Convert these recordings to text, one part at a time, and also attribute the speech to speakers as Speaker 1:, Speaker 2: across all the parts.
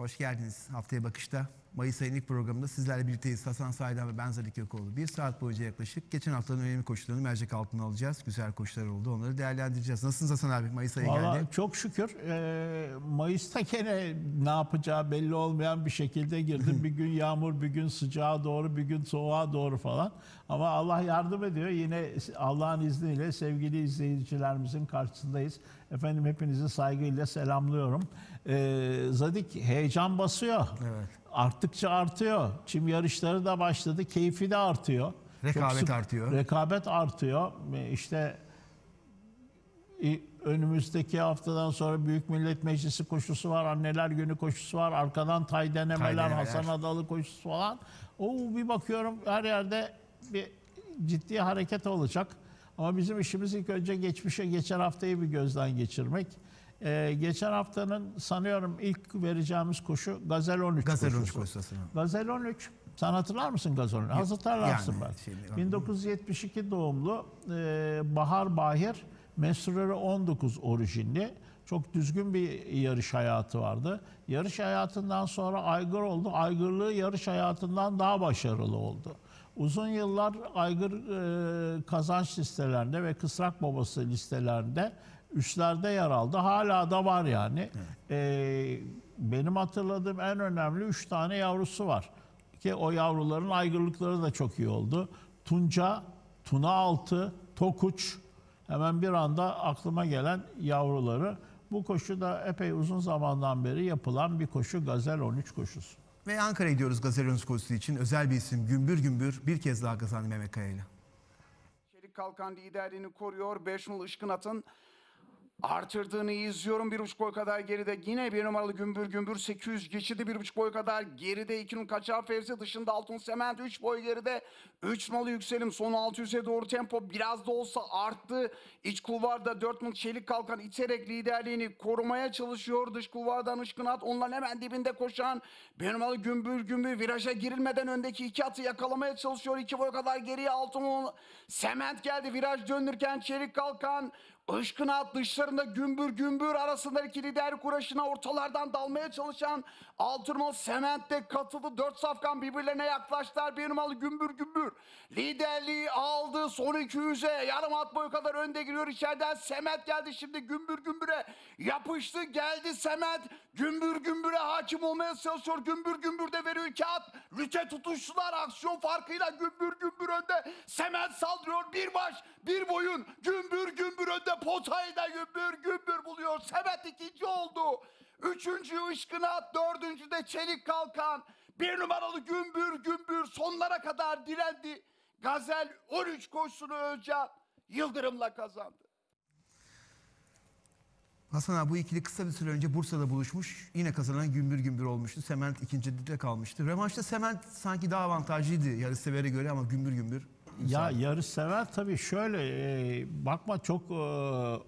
Speaker 1: Hoş geldiniz. Haftaya Bakış'ta Mayıs ayının ilk programında sizlerle birlikteyiz. Hasan Saydam ve ben Zalik Kökoğlu. Bir saat boyunca yaklaşık geçen haftanın önemli koşularını mercek altına alacağız. Güzel koşular oldu. Onları değerlendireceğiz. Nasılsınız Hasan abi? Mayıs ayı
Speaker 2: Valla
Speaker 1: geldi.
Speaker 2: çok şükür e, Mayıs'ta gene ne yapacağı belli olmayan bir şekilde girdim. bir gün yağmur, bir gün sıcağa doğru, bir gün soğuğa doğru falan. Ama Allah yardım ediyor. Yine Allah'ın izniyle sevgili izleyicilerimizin karşısındayız. Efendim hepinizi saygıyla selamlıyorum. E, Zadik heyecan basıyor.
Speaker 1: Evet.
Speaker 2: Arttıkça artıyor. Çim yarışları da başladı. Keyfi de artıyor.
Speaker 1: Rekabet artıyor.
Speaker 2: Rekabet artıyor. E, İşte önümüzdeki haftadan sonra Büyük Millet Meclisi koşusu var, Anneler Günü koşusu var, arkadan tay denemeler,
Speaker 1: Tay.
Speaker 2: Hasan Adalı koşusu falan. O bir bakıyorum her yerde bir ciddi hareket olacak. Ama bizim işimiz ilk önce geçmişe, geçen haftayı bir gözden geçirmek. Ee, geçen haftanın sanıyorum ilk vereceğimiz koşu Gazel 13
Speaker 1: Gazel 13
Speaker 2: koşusu. Gazel 13. Sen hatırlar mısın Gazel 13? Az hatırlarsın
Speaker 1: yani
Speaker 2: belki.
Speaker 1: şimdi-
Speaker 2: 1972 doğumlu e, Bahar Bahir, Mesrurları 19 orijinli. Çok düzgün bir yarış hayatı vardı. Yarış hayatından sonra aygır oldu. Aygırlığı yarış hayatından daha başarılı oldu. Uzun yıllar aygır e, kazanç listelerinde ve kısrak babası listelerinde üstlerde yer aldı. Hala da var yani. E, benim hatırladığım en önemli 3 tane yavrusu var. Ki o yavruların aygırlıkları da çok iyi oldu. Tunca, Tuna Altı, Tokuç hemen bir anda aklıma gelen yavruları. Bu koşu da epey uzun zamandan beri yapılan bir koşu Gazel 13 koşusu.
Speaker 1: Ve Ankara'ya gidiyoruz Gazel 13 koşusu için. Özel bir isim Gümbür Gümbür bir kez daha kazandı Mehmet Kaya ile.
Speaker 3: Çelik Kalkan liderliğini koruyor. 5 numaralı Işkınat'ın artırdığını izliyorum. Bir buçuk boy kadar geride. Yine bir numaralı Gümbür Gümbür 800 geçidi. Bir buçuk boy kadar geride. 2 numaralı Kaçar Fevzi dışında Altın Sement 3 boy geride. 3 numaralı Yükselim son 600'e doğru tempo biraz da olsa arttı. İç kulvarda 4 numaralı Çelik Kalkan iterek liderliğini korumaya çalışıyor. Dış kulvardan Işkınat onların hemen dibinde koşan bir numaralı Gümbür Gümbür viraja girilmeden öndeki iki atı yakalamaya çalışıyor. 2 boy kadar geriye Altın Sement geldi. Viraj döndürken Çelik Kalkan Işkın at dışlarında gümbür gümbür arasındaki lider kuraşına ortalardan dalmaya çalışan Altınmalı Sement'te katıldı. Dört safkan birbirlerine yaklaştılar. Bir numaralı gümbür gümbür. Liderliği aldı. Son 200'e yarım at boyu kadar önde giriyor. içeriden Sement geldi. Şimdi gümbür gümbüre yapıştı. Geldi Sement. Gümbür gümbüre hakim olmaya çalışıyor. Gümbür gümbür de veriyor at. Rüte tutuştular. Aksiyon farkıyla gümbür gümbür önde. Sement saldırıyor. Bir baş bir boyun. Gümbür gümbür önde. Potayı da gümbür gümbür buluyor. Sement ikinci oldu. Üçüncü Işkınat. Dördüncü de Çelik Kalkan. Bir numaralı gümbür gümbür sonlara kadar direndi. Gazel 13 koşusunu Özcan Yıldırım'la kazandı.
Speaker 1: Hasan abi bu ikili kısa bir süre önce Bursa'da buluşmuş. Yine kazanan Gümbür Gümbür olmuştu. Sement ikincide kalmıştı. Rövanşta Sement sanki daha avantajlıydı yarış severe göre ama Gümbür Gümbür.
Speaker 2: Ya yarış sever tabii şöyle e, bakma çok e,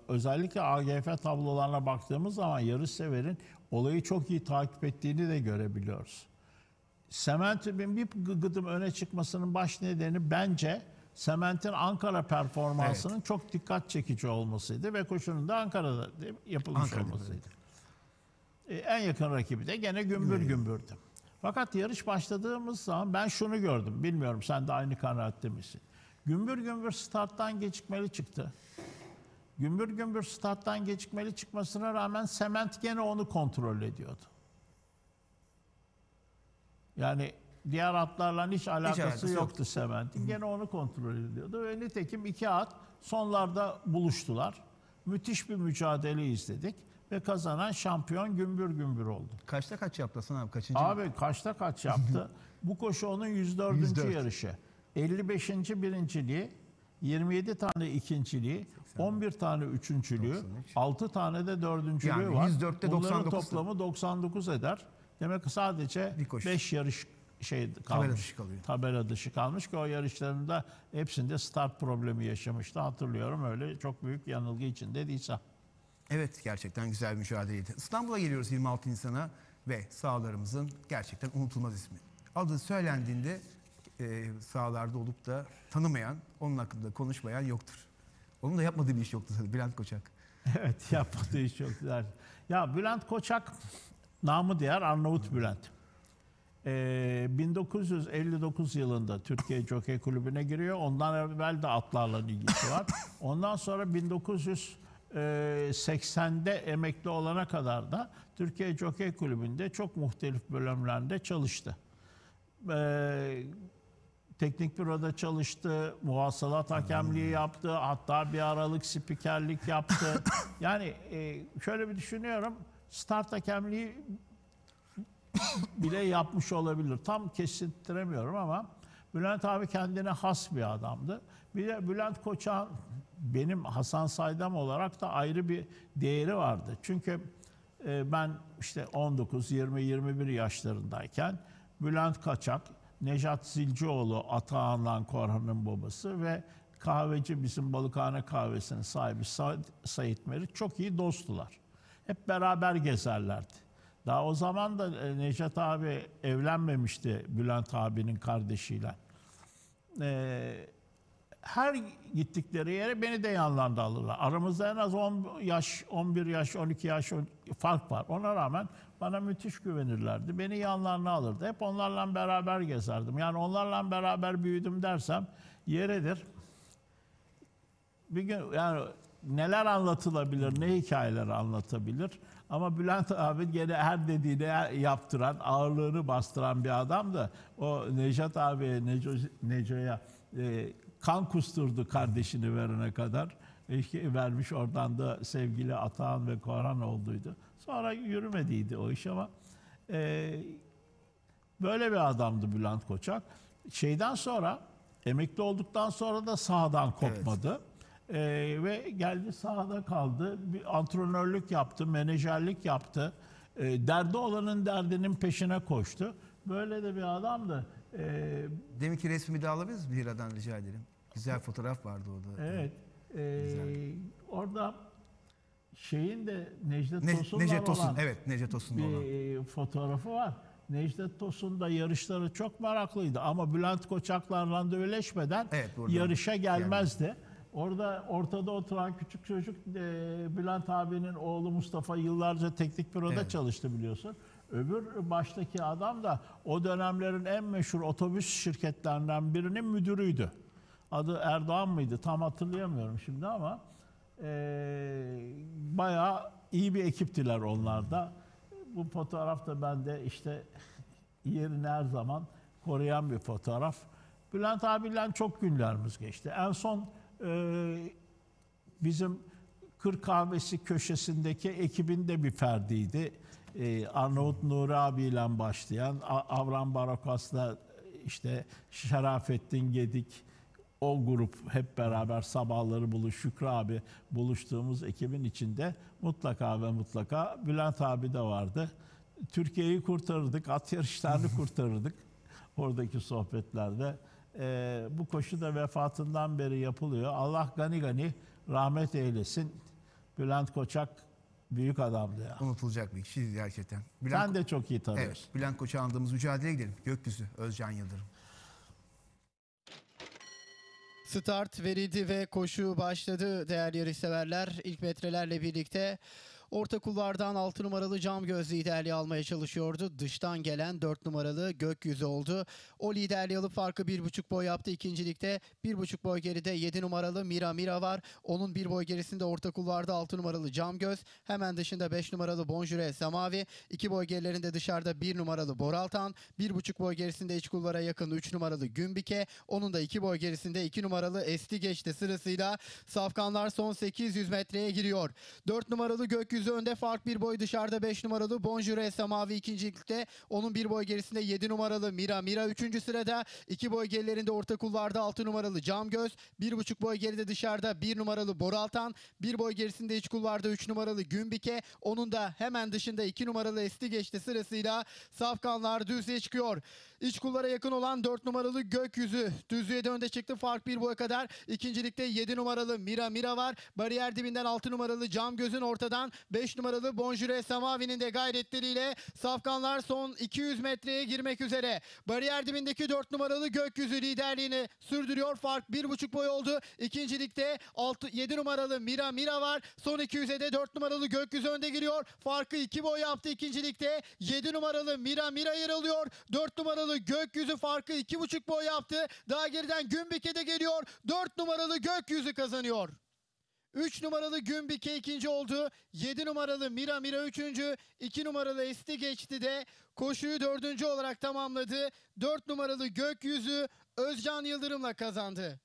Speaker 2: özellikle AGF tablolarına baktığımız zaman yarış severin olayı çok iyi takip ettiğini de görebiliyoruz. Sement'in bir gıdım öne çıkmasının baş nedeni bence Sement'in Ankara performansının çok dikkat çekici olmasıydı ve koşunun da Ankara'da yapılmış
Speaker 1: Ankara'da,
Speaker 2: olmasıydı. E, en yakın rakibi de gene gümbür gümbürdü. Fakat yarış başladığımız zaman ben şunu gördüm. Bilmiyorum sen de aynı kanaatte misin? Gümbür gümbür starttan gecikmeli çıktı. Gümbür gümbür starttan gecikmeli çıkmasına rağmen Sement gene onu kontrol ediyordu. Yani diğer atlarla hiç alakası,
Speaker 1: alakası
Speaker 2: yoktu
Speaker 1: yoktu.
Speaker 2: Sement'in. Gene onu kontrol ediyordu ve nitekim iki at sonlarda buluştular. Müthiş bir mücadele izledik ve kazanan şampiyon Gümbür Gümbür oldu.
Speaker 1: Kaçta kaç yaptı Hasan abi? Kaçıncı?
Speaker 2: Abi kaçta kaç yaptı? Bu koşu onun 104.
Speaker 1: 104.
Speaker 2: yarışı. 55. birinciliği, 27 tane ikinciliği, 11 tane üçüncülüğü, 6 tane de dördüncülüğü
Speaker 1: Yani
Speaker 2: var.
Speaker 1: 104'te
Speaker 2: Bunların
Speaker 1: 99
Speaker 2: toplamı 99 eder. Demek ki sadece
Speaker 1: Bir koşu.
Speaker 2: 5 yarış şey kalmış.
Speaker 1: dışı kalıyor.
Speaker 2: Tabela dışı kalmış ki o yarışlarında hepsinde start problemi yaşamıştı. Hatırlıyorum öyle çok büyük yanılgı içinde değilse.
Speaker 1: Evet gerçekten güzel bir mücadeleydi. İstanbul'a geliyoruz 26 Nisan'a ve sahalarımızın gerçekten unutulmaz ismi. Adı söylendiğinde e, sahalarda olup da tanımayan, onun hakkında konuşmayan yoktur. Onun da yapmadığı bir iş yoktu tabii Bülent Koçak.
Speaker 2: Evet yapmadığı iş güzel. Ya Bülent Koçak Namı diğer Arnavut Bülent. Ee, 1959 yılında Türkiye Jockey Kulübü'ne giriyor. Ondan evvel de atlarla ilgisi var. Ondan sonra 1980'de emekli olana kadar da Türkiye Jockey Kulübü'nde çok muhtelif bölümlerde çalıştı. Ee, teknik büroda çalıştı, muhasalat hakemliği yaptı, hatta bir aralık spikerlik yaptı. yani e, şöyle bir düşünüyorum, start hakemliği bile yapmış olabilir. Tam kestiremiyorum ama Bülent abi kendine has bir adamdı. Bir de Bülent Koçak'ın benim Hasan Saydam olarak da ayrı bir değeri vardı. Çünkü e, ben işte 19, 20, 21 yaşlarındayken Bülent Kaçak, Nejat Zilcioğlu, Atahan'la Korhan'ın babası ve kahveci bizim balıkhane kahvesinin sahibi Sa- Sait Meriç çok iyi dosttular. Hep beraber gezerlerdi. Daha o zaman da e, Nejat abi evlenmemişti Bülent abinin kardeşiyle. Ee, her gittikleri yere beni de yanlarında alırlar. Aramızda en az 10 yaş, 11 yaş, 12 yaş fark var. Ona rağmen bana müthiş güvenirlerdi. Beni yanlarına alırdı. Hep onlarla beraber gezerdim. Yani onlarla beraber büyüdüm dersem yeridir. Bir gün yani neler anlatılabilir, ne hikayeler anlatabilir. Ama Bülent abi gene her dediğini yaptıran, ağırlığını bastıran bir adamdı. O Nejat abi, Neco, Neco'ya e, kan kusturdu kardeşini verene kadar. İşte vermiş oradan da sevgili Atahan ve Korhan olduydu. Sonra yürümediydi o iş ama e, Böyle bir adamdı Bülent Koçak. Şeyden sonra emekli olduktan sonra da sahadan kopmadı. Ee, ve geldi sahada kaldı. Bir antrenörlük yaptı, menajerlik yaptı. Ee, derdi olanın derdinin peşine koştu. Böyle de bir adamdı. Ee,
Speaker 1: Deminki resmi de alabiliriz mi Hira'dan rica ederim. Güzel fotoğraf vardı orada.
Speaker 2: evet. ee, orada şeyin de Necdet
Speaker 1: Ne,
Speaker 2: Tosun'la
Speaker 1: Necdet Tosun,
Speaker 2: olan
Speaker 1: evet Necdet Tosun'la olan.
Speaker 2: bir e, fotoğrafı var. Necdet Tosun da yarışları çok meraklıydı ama Bülent Koçak'la randevüleşmeden
Speaker 1: Evet,
Speaker 2: yarışa gelmezdi. Orada ortada oturan küçük çocuk e, Bülent abinin oğlu Mustafa yıllarca teknik büroda
Speaker 1: Evet.
Speaker 2: çalıştı biliyorsun. Öbür baştaki adam da o dönemlerin en meşhur otobüs şirketlerinden birinin müdürüydü. Adı Erdoğan mıydı? Tam hatırlayamıyorum şimdi ama e, bayağı iyi bir ekiptiler onlar da. Bu fotoğraf da bende işte yerini her zaman koruyan bir fotoğraf. Bülent abiyle çok günlerimiz geçti. En son e, bizim Kır Kahvesi köşesindeki ekibin de bir ferdiydi. Ee, Arnavut Nuri abiyle başlayan, Avram Barakas'la işte Şerafettin Gedik, o grup hep beraber sabahları buluş, Şükrü abi buluştuğumuz ekibin içinde mutlaka ve mutlaka Bülent abi de vardı. Türkiye'yi kurtarırdık, at yarışlarını kurtarırdık oradaki sohbetlerde. Ee, bu koşu da vefatından beri yapılıyor. Allah gani gani rahmet eylesin. Bülent Koçak büyük adamdı ya.
Speaker 1: Unutulacak bir kişi gerçekten. Bülent,
Speaker 2: Sen de çok iyi tanıyorsun.
Speaker 1: evet, Bülent Koçak'ı andığımız mücadeleye gidelim. Gökyüzü, Özcan Yıldırım.
Speaker 4: Start verildi ve koşu başladı değerli yarışseverler. İlk metrelerle birlikte orta kulvardan 6 numaralı cam göz liderliği almaya çalışıyordu. Dıştan gelen 4 numaralı gökyüzü oldu. O liderliği alıp farkı 1,5 boy yaptı. İkincilikte 1,5 boy geride 7 numaralı Mira Mira var. Onun 1 boy gerisinde orta kulvarda 6 numaralı cam göz. Hemen dışında 5 numaralı Bonjure Samavi. 2 boy gerilerinde dışarıda 1 numaralı Boraltan. 1,5 boy gerisinde iç kulvara yakın 3 numaralı Gümbike. Onun da 2 boy gerisinde 2 numaralı Esti geçti sırasıyla. Safkanlar son 800 metreye giriyor. 4 numaralı Gökyüzü önde fark 1 boy dışarıda 5 numaralı Bonjure Samavi ikincilikte. Onun 1 boy gerisinde 7 numaralı Mira. Mira 3. sırada. 2 boy gerilerinde orta kulvarda 6 numaralı Cam Göz. 1,5 boy geride dışarıda 1 numaralı Boraltan. 1 boy gerisinde iç kulvarda 3 numaralı Gümbike. Onun da hemen dışında 2 numaralı Esti geçti sırasıyla. Safkanlar düzlüğe çıkıyor. İç kullara yakın olan 4 numaralı Gökyüzü. Düzlüğe de önde çıktı fark 1 boya kadar. İkincilikte 7 numaralı Mira Mira var. Bariyer dibinden 6 numaralı Cam Göz'ün ortadan 5 numaralı Bonjure Samavi'nin de gayretleriyle Safkanlar son 200 metreye girmek üzere. Bariyer dibindeki 4 numaralı Gökyüzü liderliğini sürdürüyor. Fark 1,5 boy oldu. İkincilikte 6, 7 numaralı Mira Mira var. Son 200'e de 4 numaralı Gökyüzü önde giriyor. Farkı 2 boy yaptı ikincilikte. 7 numaralı Mira Mira yer alıyor. 4 numaralı Gökyüzü farkı 2,5 boy yaptı. Daha geriden Gümbike de geliyor. 4 numaralı Gökyüzü kazanıyor. 3 numaralı Gümbike ikinci oldu. 7 numaralı Mira Mira üçüncü. 2 numaralı Esti geçti de koşuyu dördüncü olarak tamamladı. 4 numaralı Gökyüzü Özcan Yıldırım'la kazandı.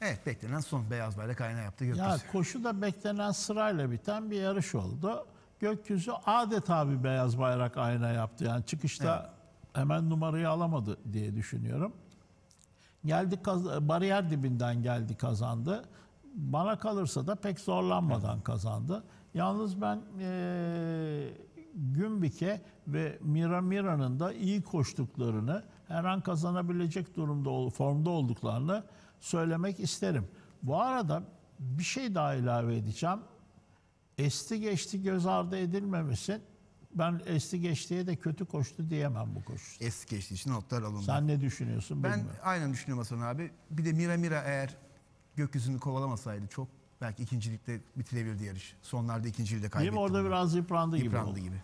Speaker 1: Evet beklenen son beyaz bayrak ayna yaptı
Speaker 2: Ya
Speaker 1: gökyüzü.
Speaker 2: koşuda beklenen sırayla biten bir yarış oldu. Gökyüzü adeta bir beyaz bayrak ayna yaptı. Yani çıkışta hemen numarayı alamadı diye düşünüyorum. Geldi kaz- bariyer dibinden geldi kazandı. Bana kalırsa da pek zorlanmadan kazandı. Yalnız ben eee Gümbike ve Mira Mira'nın da iyi koştuklarını, her an kazanabilecek durumda, formda olduklarını söylemek isterim. Bu arada bir şey daha ilave edeceğim. Esti geçti göz ardı edilmemesin. Ben esti geçtiye de kötü koştu diyemem bu koşu.
Speaker 1: Eski geçtiği için notlar alındı.
Speaker 2: Sen ne düşünüyorsun
Speaker 1: ben
Speaker 2: bilmiyorum.
Speaker 1: aynen düşünüyorum Hasan abi. Bir de Mira Mira eğer gökyüzünü kovalamasaydı çok belki ikincilikte bitirebilirdi yarış. Sonlarda
Speaker 2: Değil
Speaker 1: kaybetti.
Speaker 2: mi? Orada
Speaker 1: bunu.
Speaker 2: biraz yıprandı, gibi
Speaker 1: Yıprandı
Speaker 2: oldu.
Speaker 1: gibi.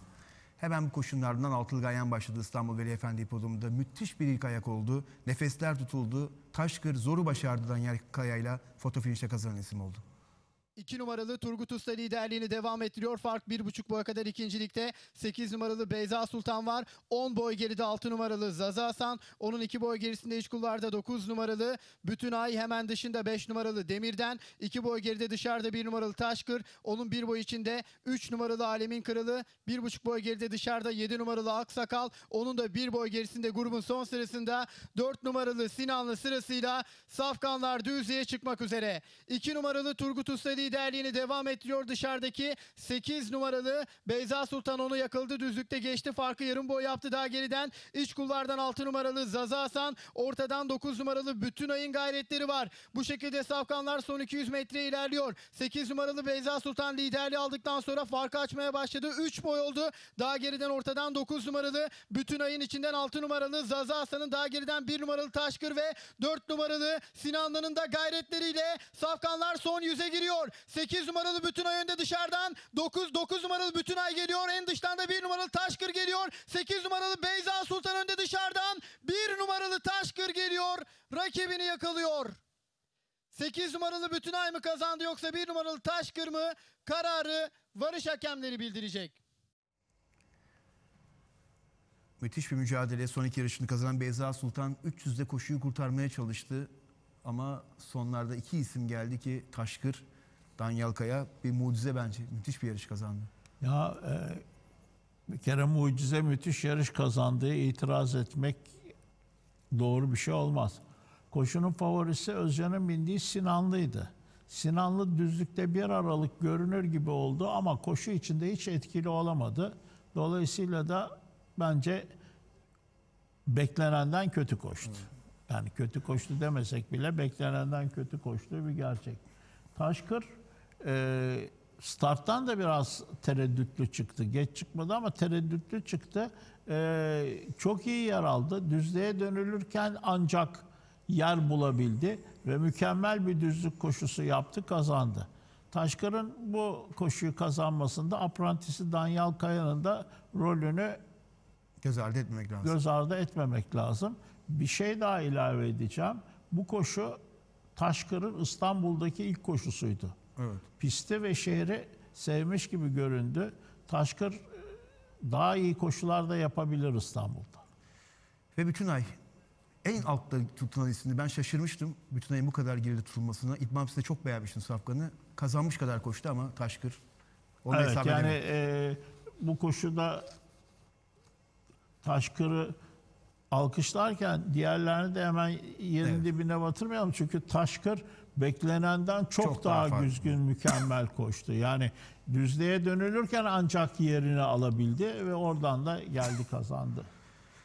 Speaker 1: Hemen bu koşunun ardından Altılı Ganyan başladı İstanbul Veli Efendi Hipodromu'nda. Müthiş bir ilk ayak oldu. Nefesler tutuldu. Taşkır zoru başardı Danyal Kaya'yla foto finişe kazanan isim oldu.
Speaker 4: 2 numaralı Turgut Usta liderliğini devam ettiriyor. Fark 1,5 boya kadar ikincilikte. 8 numaralı Beyza Sultan var. 10 boy geride 6 numaralı Zaza Hasan. Onun 2 boy gerisinde iç kulvarda 9 numaralı Bütün Ay hemen dışında 5 numaralı Demir'den. 2 boy geride dışarıda 1 numaralı Taşkır. Onun 1 boy içinde 3 numaralı Alemin Kralı. 1,5 boy geride dışarıda 7 numaralı Aksakal. Onun da 1 boy gerisinde grubun son sırasında 4 numaralı Sinanlı sırasıyla Safkanlar düzlüğe çıkmak üzere. 2 numaralı Turgut Usta liderliğini devam ettiriyor dışarıdaki 8 numaralı. Beyza Sultan onu yakaladı düzlükte geçti farkı yarım boy yaptı. Daha geriden iç kulvardan 6 numaralı Zaza Hasan ortadan 9 numaralı bütün ayın gayretleri var. Bu şekilde Safkanlar son 200 metre ilerliyor. 8 numaralı Beyza Sultan liderliği aldıktan sonra farkı açmaya başladı. 3 boy oldu. Daha geriden ortadan 9 numaralı bütün ayın içinden 6 numaralı Zaza Hasan'ın daha geriden 1 numaralı Taşkır ve 4 numaralı Sinanlı'nın da gayretleriyle Safkanlar son 100'e giriyor. 8 numaralı bütün ay önde dışarıdan. 9 9 numaralı bütün ay geliyor. En dıştan da 1 numaralı Taşkır geliyor. 8 numaralı Beyza Sultan önde dışarıdan. 1 numaralı Taşkır geliyor. Rakibini yakalıyor. 8 numaralı bütün ay mı kazandı yoksa 1 numaralı Taşkır mı? Kararı varış hakemleri bildirecek.
Speaker 1: Müthiş bir mücadele. Son iki yarışını kazanan Beyza Sultan 300'de koşuyu kurtarmaya çalıştı. Ama sonlarda iki isim geldi ki Taşkır, Danyal Kaya bir mucize bence. Müthiş bir yarış kazandı.
Speaker 2: Ya e, bir kere mucize müthiş yarış kazandığı itiraz etmek doğru bir şey olmaz. Koşunun favorisi Özcan'ın bindiği Sinanlı'ydı. Sinanlı düzlükte bir aralık görünür gibi oldu ama koşu içinde hiç etkili olamadı. Dolayısıyla da bence beklenenden kötü koştu. Yani kötü koştu demesek bile beklenenden kötü koştuğu bir gerçek. Taşkır e, starttan da biraz tereddütlü çıktı. Geç çıkmadı ama tereddütlü çıktı. E, çok iyi yer aldı. Düzlüğe dönülürken ancak yer bulabildi ve mükemmel bir düzlük koşusu yaptı, kazandı. Taşkır'ın bu koşuyu kazanmasında aprantisi Danyal Kaya'nın da rolünü
Speaker 1: Göz ardı etmemek lazım.
Speaker 2: göz ardı etmemek lazım. Bir şey daha ilave edeceğim. Bu koşu Taşkır'ın İstanbul'daki ilk koşusuydu.
Speaker 1: Evet.
Speaker 2: Pisti ve şehri sevmiş gibi göründü. Taşkır e, daha iyi koşularda yapabilir İstanbul'da.
Speaker 1: Ve bütün ay en altta tutulan isimdi. Ben şaşırmıştım. Bütün ayın bu kadar geride tutulmasına. İdman size çok beğenmiştim Safkan'ı. Kazanmış kadar koştu ama Taşkır. Onu
Speaker 2: evet
Speaker 1: hesap
Speaker 2: yani
Speaker 1: edemedi.
Speaker 2: e, bu koşuda Taşkır'ı alkışlarken diğerlerini de hemen yerin
Speaker 1: Evet.
Speaker 2: dibine batırmayalım. Çünkü Taşkır beklenenden çok,
Speaker 1: Çok
Speaker 2: daha,
Speaker 1: daha
Speaker 2: düzgün, mükemmel koştu. Yani düzlüğe dönülürken ancak yerini alabildi ve oradan da geldi kazandı.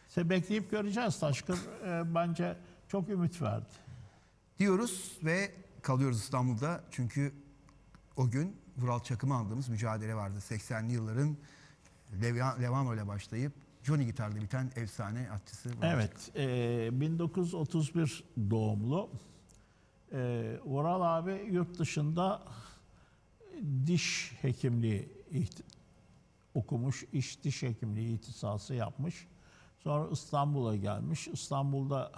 Speaker 2: İşte bekleyip göreceğiz. Taşkır e, bence çok ümit verdi.
Speaker 1: Diyoruz ve kalıyoruz İstanbul'da. Çünkü o gün Vural Çakım'ı andığımız mücadele vardı. 80'li yılların Levan- Levano ile başlayıp Johnny Gitar'da biten efsane atçısı.
Speaker 2: Evet, e, 1931 doğumlu. E, Vural abi yurt dışında diş hekimliği okumuş, iş diş hekimliği ihtisası yapmış. Sonra İstanbul'a gelmiş. İstanbul'da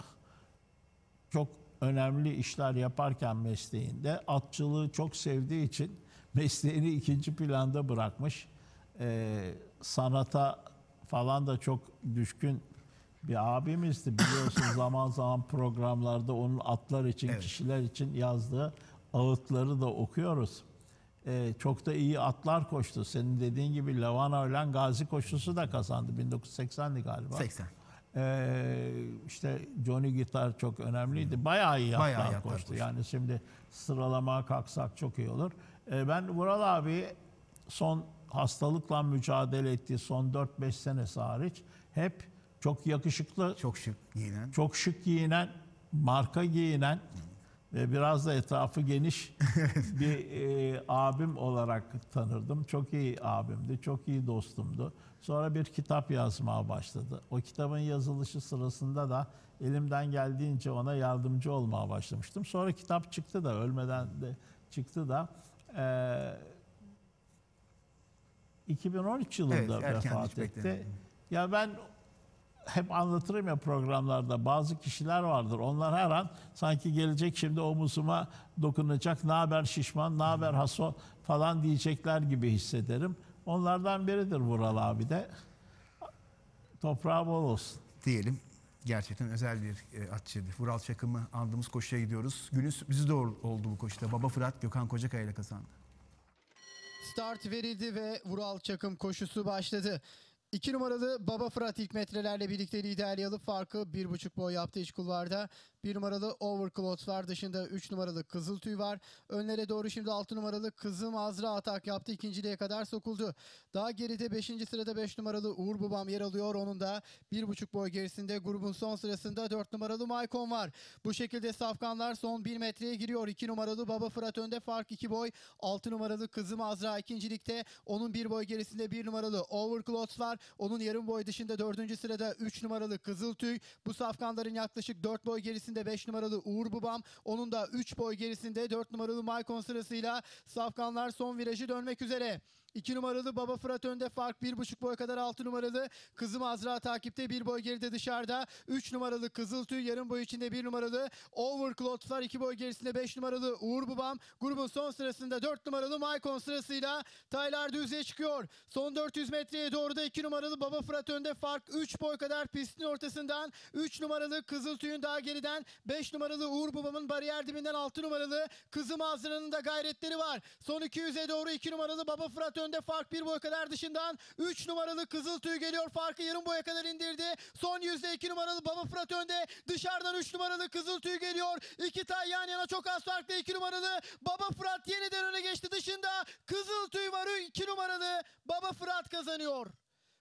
Speaker 2: çok önemli işler yaparken mesleğinde atçılığı çok sevdiği için mesleğini ikinci planda bırakmış. Ee, sanata falan da çok düşkün bir abimizdi. Biliyorsun zaman zaman programlarda onun atlar için,
Speaker 1: Evet.
Speaker 2: kişiler için yazdığı ağıtları da okuyoruz. Ee, çok da iyi atlar koştu. Senin dediğin gibi Lavana ölen Gazi koşusu da kazandı. 1980'di galiba.
Speaker 1: 80.
Speaker 2: Ee, işte Johnny Gitar çok önemliydi. Bayağı iyi
Speaker 1: Bayağı
Speaker 2: atlar koştu.
Speaker 1: koştu.
Speaker 2: Yani şimdi sıralamaya kalksak çok iyi olur. Ee, ben Vural abi son hastalıkla mücadele ettiği son 4-5 senesi hariç hep çok yakışıklı,
Speaker 1: Çok şık giyinen.
Speaker 2: çok şık giyinen, marka giyinen ve biraz da etrafı geniş bir e, abim olarak tanırdım. Çok iyi abimdi, çok iyi dostumdu. Sonra bir kitap yazmaya başladı. O kitabın yazılışı sırasında da elimden geldiğince ona yardımcı olmaya başlamıştım. Sonra kitap çıktı da ölmeden de çıktı da e, 2013 yılında
Speaker 1: Evet,
Speaker 2: vefat etti. Ya ben hep anlatırım ya programlarda bazı kişiler vardır. Onlar her an sanki gelecek şimdi omuzuma dokunacak. Ne haber şişman, ne haber haso falan diyecekler gibi hissederim. Onlardan biridir Vural abi de. Toprağı bol olsun.
Speaker 1: diyelim. Gerçekten özel bir e, atçıydı. Vural Çakım'ı andığımız koşuya gidiyoruz. Günün sürprizi de ol- oldu bu koşuda. Baba Fırat Gökhan Kocakaya ile kazandı.
Speaker 4: Start verildi ve Vural Çakım koşusu başladı. 2 numaralı Baba Fırat ilk metrelerle birlikte liderliği alıp farkı 1.5 boy yaptı iç kulvarda. 1 numaralı Overcloth var dışında 3 numaralı Kızıltüy var. Önlere doğru şimdi 6 numaralı Kızım Azra atak yaptı. ikinciliğe kadar sokuldu. Daha geride 5. sırada 5 numaralı Uğur Babam yer alıyor. Onun da 1.5 boy gerisinde grubun son sırasında 4 numaralı Maykon var. Bu şekilde safkanlar son 1 metreye giriyor. 2 numaralı Baba Fırat önde fark 2 boy. 6 numaralı Kızım Azra ikincilikte. Onun 1 boy gerisinde 1 numaralı Overcloth var. Onun yarım boy dışında 4. sırada 3 numaralı Kızıltüy. Bu safkanların yaklaşık 4 boy gerisinde 5 numaralı Uğur Babam. Onun da 3 boy gerisinde 4 numaralı Maykon sırasıyla safkanlar son virajı dönmek üzere. 2 numaralı Baba Fırat önde fark 1,5 boy kadar 6 numaralı. Kızım Azra takipte 1 boy geride dışarıda. 3 numaralı Kızıltüy yarım boy içinde 1 numaralı. Overcloth var 2 boy gerisinde 5 numaralı Uğur Babam grubun son sırasında 4 numaralı Maykon sırasıyla Taylar düzeye çıkıyor. Son 400 metreye doğru da 2 numaralı Baba Fırat önde fark 3 boy kadar pistin ortasından. 3 numaralı Kızıltüy'ün daha geriden 5 numaralı Uğur Babam'ın bariyer dibinden 6 numaralı Kızım Azra'nın da gayretleri var. Son 200'e doğru 2 numaralı Baba Fırat önde fark 1 boy kadar dışından 3 numaralı Kızıltüy geliyor farkı yarım boya kadar indirdi. Son yüzde 2 numaralı Baba Fırat önde dışarıdan 3 numaralı Kızıltüy geliyor. İki tay yan yana çok az farklı 2 numaralı Baba Fırat yeniden öne geçti dışında Kızıltüy var 2 numaralı Baba Fırat kazanıyor.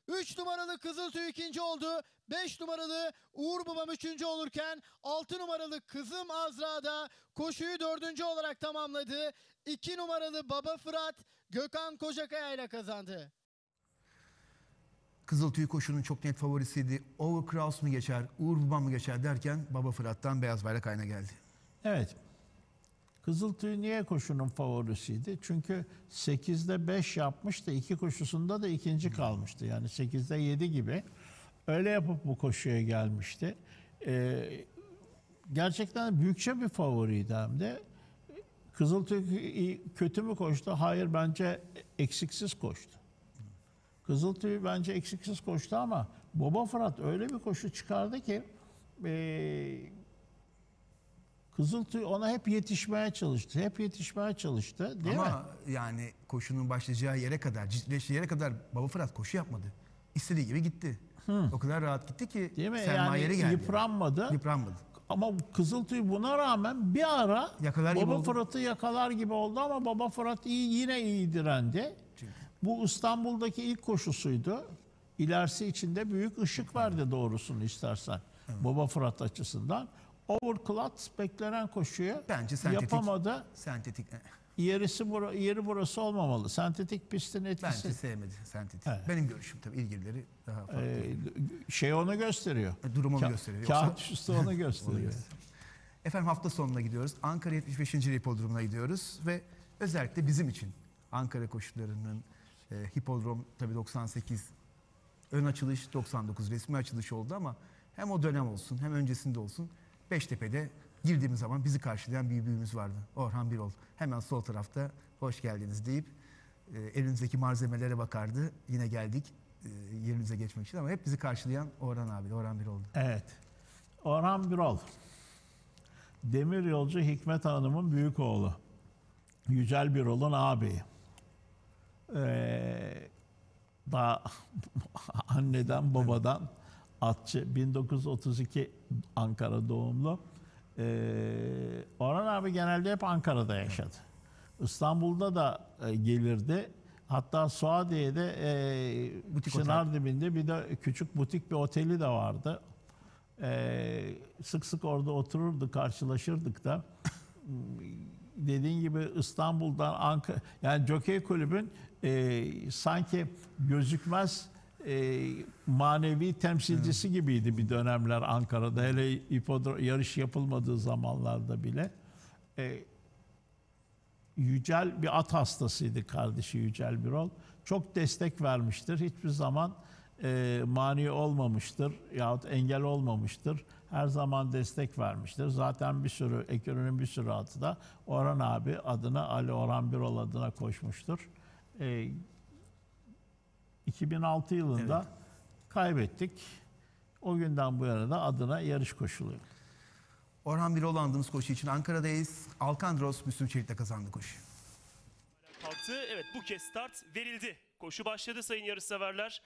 Speaker 4: 3 numaralı Kızıltüy ikinci oldu. 5 numaralı Uğur Babam üçüncü olurken 6 numaralı Kızım Azra da koşuyu dördüncü olarak tamamladı. 2 numaralı Baba Fırat Gökhan Kocakaya ile kazandı.
Speaker 1: Kızıltüy koşunun çok net favorisiydi. Overcross mu geçer, Uğur Babam mı geçer derken Baba Fırat'tan beyaz bayrak ayna geldi.
Speaker 2: Evet. Kızıltüy niye koşunun favorisiydi? Çünkü 8'de 5 yapmıştı. iki koşusunda da ikinci kalmıştı. Yani 8'de 7 gibi. Öyle yapıp bu koşuya gelmişti. Ee, gerçekten büyükçe bir favoriydi hem de. Kızıltüy iyi- kötü mü koştu? Hayır bence eksiksiz koştu. Kızıltüy bence eksiksiz koştu ama Baba Fırat öyle bir koşu çıkardı ki eee Kızıltüy ona hep yetişmeye çalıştı. Hep yetişmeye çalıştı. Değil mi?
Speaker 1: Ama yani koşunun başlayacağı yere kadar, ciddileştiği yere kadar Baba Fırat koşu yapmadı. İstediği gibi gitti. O kadar rahat gitti ki
Speaker 2: Değil mi?
Speaker 1: sermayeri
Speaker 2: yani
Speaker 1: geldi.
Speaker 2: yıpranmadı.
Speaker 1: Yıpranmadı.
Speaker 2: Ama Kızıltüy buna rağmen bir ara
Speaker 1: Yakalar
Speaker 2: Baba. Fırat'ı yakalar gibi oldu ama Baba Fırat iyi, yine iyi direndi. Bu İstanbul'daki ilk koşusuydu. İlerisi içinde büyük ışık verdi doğrusunu istersen. Baba Fırat açısından. Overcloth beklenen koşuyu
Speaker 1: Bence sentetik.
Speaker 2: yapamadı.
Speaker 1: Sentetik.
Speaker 2: Yerisi bura- yeri burası olmamalı. Sentetik pistin
Speaker 1: Bence
Speaker 2: etkisi
Speaker 1: sevmedi sentetik.
Speaker 2: Evet.
Speaker 1: Benim görüşüm tabii ilgilileri daha farklı.
Speaker 2: e, şey onu gösteriyor.
Speaker 1: Durum onu
Speaker 2: Ka-
Speaker 1: gösteriyor.
Speaker 2: Kağıt üstü onu gösteriyor.
Speaker 1: Efendim hafta sonuna gidiyoruz. Ankara 75. Hipodromu'na gidiyoruz ve özellikle bizim için Ankara koşularının e, hipodrom tabii 98 ön açılış 99 resmi açılış oldu ama hem o dönem olsun hem öncesinde olsun Beştepe'de girdiğimiz zaman bizi karşılayan bir büyüğümüz vardı. Orhan Birol. Hemen sol tarafta hoş geldiniz deyip e, elinizdeki malzemelere bakardı. Yine geldik e, yerinize geçmek için ama hep bizi karşılayan Orhan abi, Orhan Birol'du.
Speaker 2: Evet. Orhan Birol. Demir yolcu Hikmet Hanım'ın büyük oğlu. Yücel Birol'un ağabeyi. Ee, daha anneden babadan atçı 1932 Ankara doğumlu. Ee, Orhan abi genelde hep Ankara'da yaşadı. İstanbul'da da e, gelirdi. Hatta Suadiye'de e,
Speaker 1: Butik
Speaker 2: Çınar dibinde bir de küçük butik bir oteli de vardı. Ee, sık sık orada otururdu, karşılaşırdık da. Dediğin gibi İstanbul'dan Ankara, yani Jockey Kulübün e, sanki gözükmez e, manevi temsilcisi gibiydi bir dönemler Ankara'da. Hele hipodro- yarış yapılmadığı zamanlarda bile. E, Yücel bir at hastasıydı kardeşi Yücel Birol. Çok destek vermiştir. Hiçbir zaman e, mani olmamıştır yahut engel olmamıştır. Her zaman destek vermiştir. Zaten bir sürü, Ekürü'nün bir sürü atı da Orhan abi adına Ali Orhan Birol adına koşmuştur. E, 2006 yılında kaybettik. O günden bu yana da adına yarış koşuluyor.
Speaker 1: Orhan Birol andığımız koşu için Ankara'dayız. Alkandros Müslüm Çelik'le kazandı koşu.
Speaker 5: kalktı. Evet bu kez start verildi. Koşu başladı sayın yarışseverler.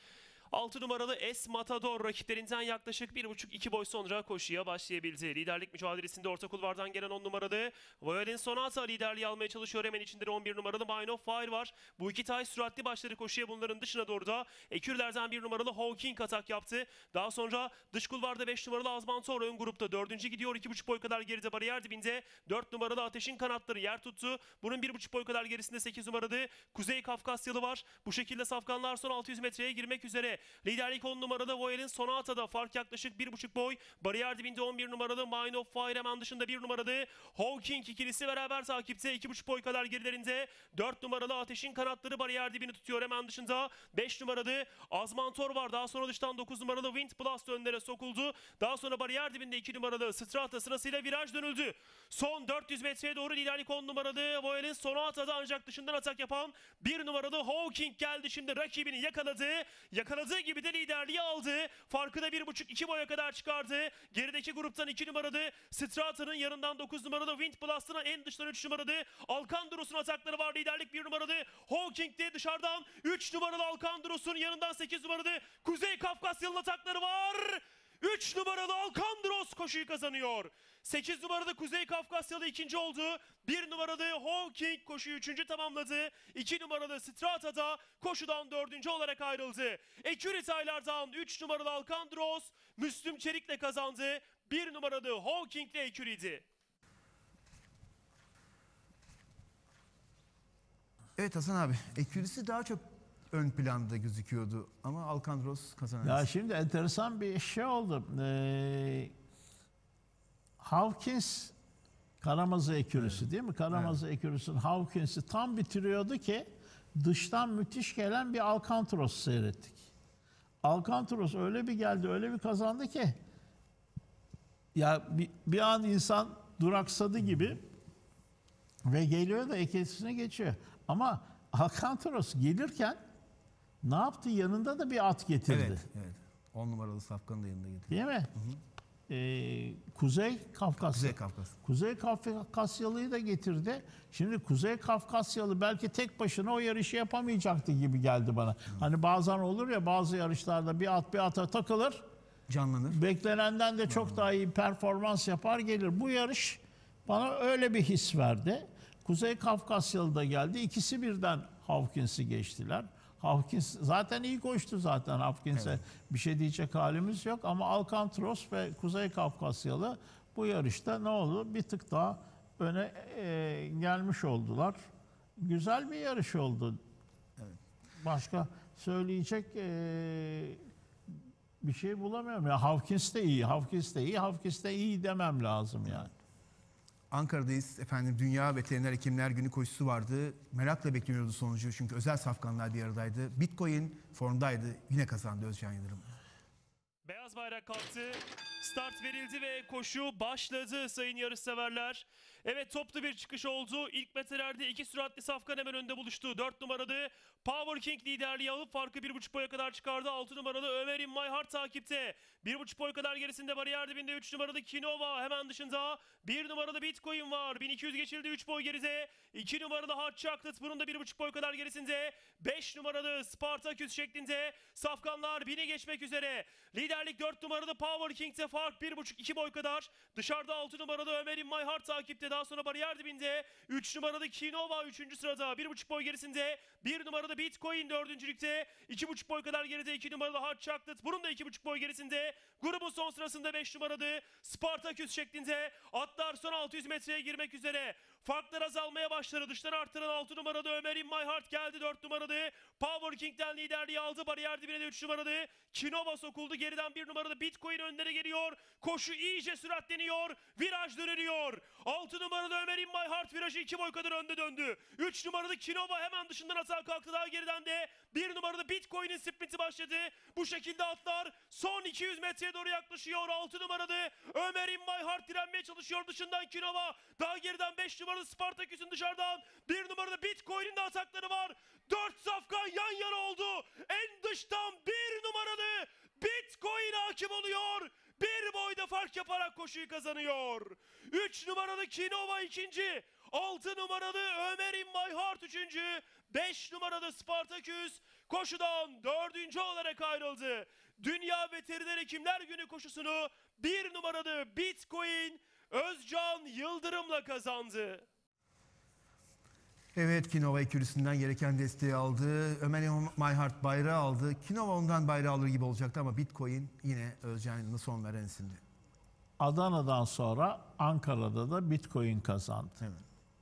Speaker 5: 6 numaralı S Matador rakiplerinden yaklaşık 1,5-2 boy sonra koşuya başlayabildi. Liderlik mücadelesinde orta kulvardan gelen 10 numaralı Violin Sonata liderliği almaya çalışıyor. Hemen içinde de 11 numaralı Mine of Fire var. Bu iki tay süratli başladı koşuya. Bunların dışına doğru da Ekürlerden 1 numaralı Hawking atak yaptı. Daha sonra dış kulvarda 5 numaralı Azmantor ön grupta 4. gidiyor. 2,5 boy kadar geride bariyer dibinde 4 numaralı Ateşin kanatları yer tuttu. Bunun 1,5 boy kadar gerisinde 8 numaralı Kuzey Kafkasyalı var. Bu şekilde safkanlar son 600 metreye girmek üzere. Liderlik 10 numaralı Voyel'in Sonata'da fark yaklaşık 1,5 boy. Bariyer dibinde 11 numaralı Mine of Fire hemen dışında 1 numaralı Hawking ikilisi beraber takipte. 2,5 boy kadar gerilerinde 4 numaralı Ateşin kanatları bariyer dibini tutuyor. Hemen dışında 5 numaralı Azmantor var. Daha sonra dıştan 9 numaralı Wind Blast önlere sokuldu. Daha sonra bariyer dibinde 2 numaralı Strata sırasıyla viraj dönüldü. Son 400 metreye doğru liderlik 10 numaralı Voyel'in Sonata'da ancak dışından atak yapan 1 numaralı Hawking geldi. Şimdi rakibini yakaladı. Yakaladığı gibi de liderliği aldı. Farkı da 1,5-2 boya kadar çıkardı. Gerideki gruptan 2 numaralı Strata'nın yanından 9 numaralı Wind Blast'ın en dıştan 3 numaralı Alcandros'un atakları var. Liderlik 1 numaralı Hawking'de dışarıdan 3 numaralı Alcandros'un yanından 8 numaralı Kuzey Kafkasyalı'nın atakları var. 3 numaralı Alcandros koşuyu kazanıyor. 8 numaralı Kuzey Kafkasyalı ikinci oldu. 1 numaralı Hawking koşuyu üçüncü tamamladı. 2 numaralı Strata da koşudan dördüncü olarak ayrıldı. Ekürit aylardan 3 numaralı Alcandros Müslüm Çelik'le kazandı. 1 numaralı Hawking ile Eküridi.
Speaker 1: Evet Hasan abi, Ekürisi daha çok ön planda gözüküyordu ama Alkandros kazanan.
Speaker 2: Ya şimdi enteresan bir şey oldu. Ee, Hawkins Karamazı ekürüsü değil mi? Karamazı ekürüsünün Hawkins'i tam bitiriyordu ki dıştan müthiş gelen bir Alcantros seyrettik. Alcantros öyle bir geldi, öyle bir kazandı ki ya bir, bir an insan duraksadı gibi ve geliyor da ekesine geçiyor. Ama Alcantros gelirken ne yaptı? Yanında da bir at getirdi.
Speaker 1: Evet, evet. 10 numaralı Safkan'ın da yanında getirdi.
Speaker 2: Değil mi? Ee, Kuzey Kafkasya.
Speaker 1: Kuzey Kafkas.
Speaker 2: Kuzey Kafkasyalı'yı da getirdi. Şimdi Kuzey Kafkasyalı belki tek başına o yarışı yapamayacaktı gibi geldi bana. Hani bazen olur ya bazı yarışlarda bir at bir ata takılır.
Speaker 1: Canlanır.
Speaker 2: Beklenenden de çok daha iyi performans yapar gelir. Bu yarış bana öyle bir his verdi. Kuzey Kafkasyalı da geldi. İkisi birden Hawkins'i geçtiler. Hawkins zaten iyi koştu zaten Hawkins'e bir şey diyecek halimiz yok ama Alcantros ve Kuzey Kafkasyalı bu yarışta ne oldu? Bir tık daha öne e, gelmiş oldular. güzel bir yarış oldu. Başka söyleyecek eee, bir şey bulamıyorum. Ya Hawkins de iyi, Hawkins de iyi, Hawkins de iyi demem lazım yani.
Speaker 1: Ankara'dayız. Efendim Dünya Veteriner Hekimler Günü koşusu vardı. Merakla bekleniyordu sonucu çünkü özel safkanlar bir aradaydı. Bitcoin formdaydı. Yine kazandı Özcan Yıldırım.
Speaker 5: Beyaz bayrak kalktı. Start verildi ve koşu başladı sayın yarışseverler. Evet toplu bir çıkış oldu. İlk metrelerde iki süratli safkan hemen önde buluştu. 4 numaralı Power King liderliği alıp farkı 1.5 boya kadar çıkardı. 6 numaralı Ömer In My Heart takipte. 1.5 boy kadar gerisinde bariyer dibinde 3 numaralı Kinova hemen dışında. 1 numaralı Bitcoin var. 1200 geçildi 3 boy geride. 2 numaralı Hot Chocolate bunun da 1.5 boy kadar gerisinde. 5 numaralı Spartaküs şeklinde safkanlar 1000'i geçmek üzere. Liderlik 4 numaralı Power King'te fark 1.5-2 boy kadar. Dışarıda 6 numaralı Ömer In My takipte. Daha sonra bariyer dibinde 3 numaralı Kinova 3. sırada. 1.5 boy gerisinde. 1 numaralı Bitcoin 4. lükte. 2.5 boy kadar geride 2 numaralı Hot Chocolate. Bunun da 2.5 boy gerisinde. Grubun son sırasında 5 numaralı Spartaküs şeklinde. Atlar son 600 metreye girmek üzere. Farklar azalmaya başladı. Dıştan arttıran 6 numaralı Ömer In My Heart geldi 4 numaralı. Power King'den liderliği aldı. Bariyer dibine de 3 numaralı. Kinova sokuldu. Geriden 1 numaralı Bitcoin önlere geliyor. Koşu iyice süratleniyor. Viraj dönülüyor. 6 numaralı Ömer In My Heart virajı 2 boy kadar önde döndü. 3 numaralı Kinova hemen dışından atağa kalktı. Daha geriden de 1 numaralı Bitcoin'in sprinti başladı. Bu şekilde atlar son 200 metreye doğru yaklaşıyor. 6 numaralı Ömer In My Heart direnmeye çalışıyor. Dışından Kinova. Daha geriden 5 numaralı Spartaküs'ün dışarıdan. 1 numaralı Bitcoin'in de atakları var. 4 safkan yan yana oldu. En dıştan 1 numaralı Bitcoin hakim oluyor. Bir boyda fark yaparak koşuyu kazanıyor. 3 numaralı Kinova ikinci. 6 numaralı Ömer In My Heart üçüncü. 5 numaralı Spartaküs koşudan dördüncü olarak ayrıldı. Dünya Veteriner Hekimler Günü koşusunu 1 numaralı Bitcoin Özcan Yıldırım'la kazandı.
Speaker 1: Evet Kinova ekürüsünden gereken desteği aldı. Ömer Heart bayrağı aldı. Kinova ondan bayrağı alır gibi olacaktı ama Bitcoin yine Özcan Yıldırım'ın son veren isimdi.
Speaker 2: Adana'dan sonra Ankara'da da Bitcoin kazandı.
Speaker 1: Evet.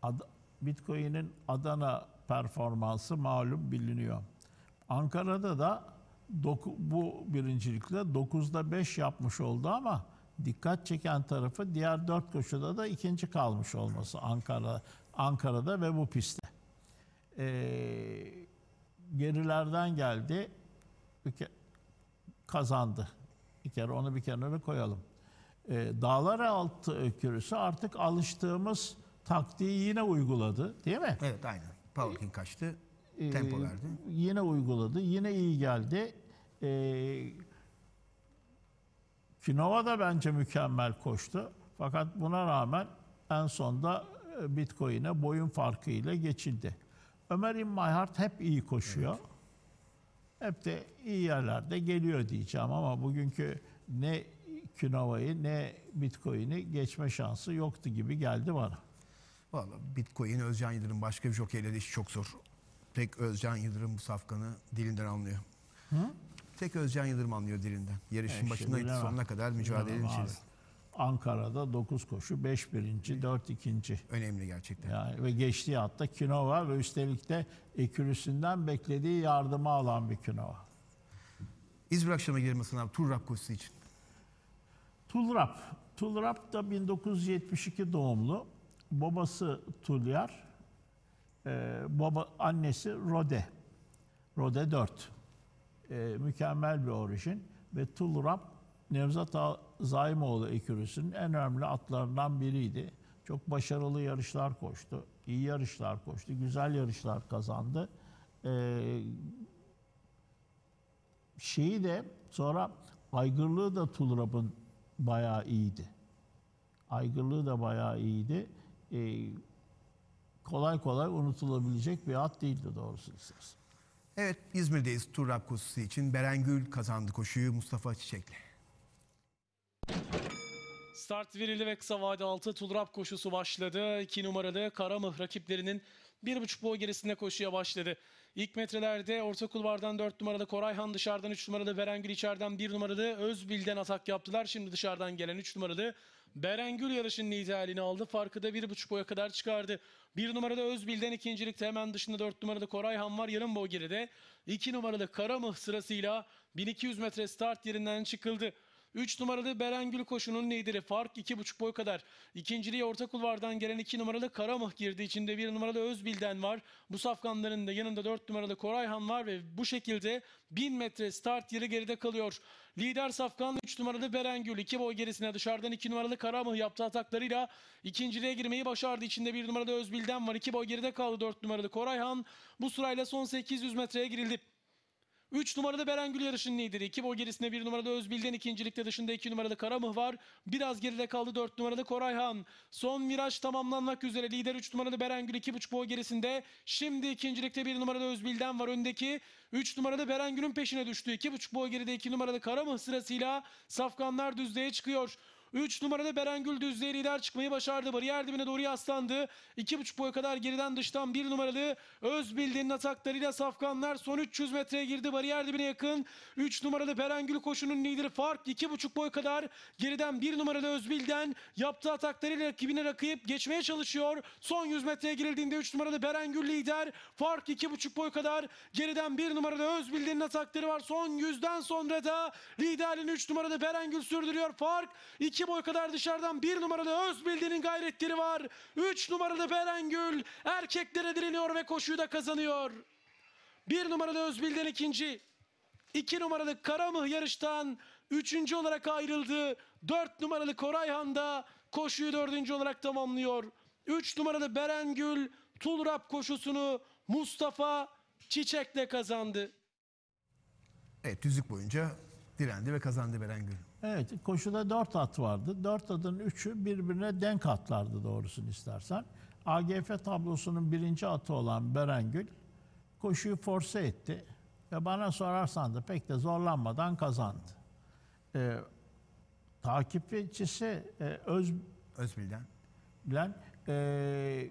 Speaker 2: Ad- Bitcoin'in Adana performansı malum biliniyor. Ankara'da da doku- bu birincilikle 9'da 5 yapmış oldu ama dikkat çeken tarafı diğer 4 koşuda da ikinci kalmış olması Ankara Ankara'da ve bu pistte. Ee, gerilerden geldi. Ke- kazandı. Bir kere onu bir kenara koyalım. Ee, dağlar altı ökürüsü artık alıştığımız taktiği yine uyguladı değil mi?
Speaker 1: Evet aynen. King kaçtı.
Speaker 2: Ee,
Speaker 1: Tempo verdi.
Speaker 2: Yine uyguladı. Yine iyi geldi. Ee, Kinova da bence mükemmel koştu. Fakat buna rağmen en sonda e, Bitcoin'e boyun farkıyla geçildi. Ömer Heart hep iyi koşuyor. Hep de iyi yerlerde geliyor diyeceğim ama bugünkü ne Kinova'yı ne Bitcoin'i geçme şansı yoktu gibi geldi bana.
Speaker 1: Valla Bitcoin Özcan Yıldırım başka bir jokeyle de işi çok zor. Tek Özcan Yıldırım bu safkanı dilinden anlıyor. Tek Özcan Yıldırım anlıyor dilinden. Yarışın
Speaker 2: işte
Speaker 1: başındaydı
Speaker 2: bilemem.
Speaker 1: sonuna kadar mücadelenin içerisinde.
Speaker 2: Ankara'da 9 koşu, 5 birinci, 4 ikinci.
Speaker 1: Önemli gerçekten.
Speaker 2: Yani ve geçtiği hatta Kinova ve üstelik de ekürüsünden beklediği yardımı alan bir Kinova.
Speaker 1: İzmir akşama Hasan abi tur rap koşusu için.
Speaker 2: Tulrap. Tulrap da 1972 doğumlu. Babası Tulyar. Ee, baba annesi Rode. Rode 4. Ee, mükemmel bir orijin ve Tulrap Nevzat Zaimoğlu ekürüsünün en önemli atlarından biriydi. Çok başarılı yarışlar koştu. iyi yarışlar koştu. Güzel yarışlar kazandı. Ee, şeyi de sonra aygırlığı da Tulrap'ın bayağı iyiydi. Aygırlığı da bayağı iyiydi. Ee, kolay kolay unutulabilecek bir at değildi doğrusu istersen.
Speaker 1: Evet İzmir'deyiz tur rap koşusu için. Beren Gül kazandı koşuyu Mustafa Çiçek'le.
Speaker 6: Start verildi ve kısa vade altı Tulrap koşusu başladı. 2 numaralı Karamıh rakiplerinin 1,5 boy gerisinde koşuya başladı. İlk metrelerde orta kulvardan 4 numaralı Korayhan dışarıdan 3 numaralı Berengül içeriden 1 numaralı Özbil'den atak yaptılar. Şimdi dışarıdan gelen 3 numaralı Berengül yarışın liderliğini aldı. Farkı da 1,5 boya kadar çıkardı. 1 numaralı Özbil'den ikincilikte hemen dışında 4 numaralı Korayhan var. Yarım boy geride. 2 numaralı Karamıh sırasıyla 1200 metre start yerinden çıkıldı. 3 numaralı Berengül koşunun lideri fark 2,5 boy kadar. İkinciliğe orta kulvardan gelen 2 numaralı Karamıh girdi. İçinde 1 numaralı Özbil'den var. Bu safkanların da yanında 4 numaralı Korayhan var ve bu şekilde 1000 metre start yeri geride kalıyor. Lider safkan 3 numaralı Berengül 2 boy gerisine dışarıdan 2 numaralı Karamıh yaptığı ataklarıyla ikinciliğe girmeyi başardı. İçinde 1 numaralı Özbil'den var. 2 boy geride kaldı 4 numaralı Korayhan. Bu sırayla son 800 metreye girildi. 3 numaralı Berengül yarışın lideri. 2 boy gerisinde 1 numaralı Özbil'den ikincilikte dışında 2 numaralı Karamıh var. Biraz geride kaldı 4 numaralı Korayhan. Son viraj tamamlanmak üzere. Lider 3 numaralı Berengül 2,5 boy gerisinde. Şimdi ikincilikte 1 numaralı Özbil'den var. Öndeki 3 numaralı Berengül'ün peşine düştü. 2,5 boy geride 2 numaralı Karamıh sırasıyla Safkanlar düzlüğe çıkıyor. 3 numaralı Berengül düzlüğe lider çıkmayı başardı. Bariyer dibine doğru yaslandı. 2,5 boy kadar geriden dıştan 1 numaralı Özbildi'nin ataklarıyla Safkanlar son 300 metreye girdi. Bariyer dibine yakın. 3 numaralı Berengül koşunun lideri fark 2,5 boy kadar geriden 1 numaralı Özbil'den yaptığı ataklarıyla rakibine rakip geçmeye çalışıyor. Son 100 metreye girildiğinde 3 numaralı Berengül lider. Fark 2,5 boy kadar geriden 1 numaralı Özbildi'nin atakları var. Son 100'den sonra da liderliğini 3 numaralı Berengül sürdürüyor. Fark 2 boy kadar dışarıdan 1 numaralı Özbildi'nin gayretleri var. 3 numaralı Berengül erkeklere direniyor ve koşuyu da kazanıyor. 1 numaralı Özbil'den ikinci. 2 numaralı Karamıh yarıştan 3. olarak ayrıldı. 4 numaralı Korayhan da koşuyu 4. olarak tamamlıyor. 3 numaralı Berengül Tulrap koşusunu Mustafa Çiçek'le kazandı.
Speaker 1: Evet düzlük boyunca direndi ve kazandı Berengül.
Speaker 2: Evet, koşuda dört at vardı. Dört atın üçü birbirine denk atlardı doğrusunu istersen. AGF tablosunun birinci atı olan Berengül koşuyu force etti. Ve bana sorarsan da pek de zorlanmadan kazandı. Ee, takipçisi e, Öz
Speaker 1: Özbil'den.
Speaker 2: bilen e,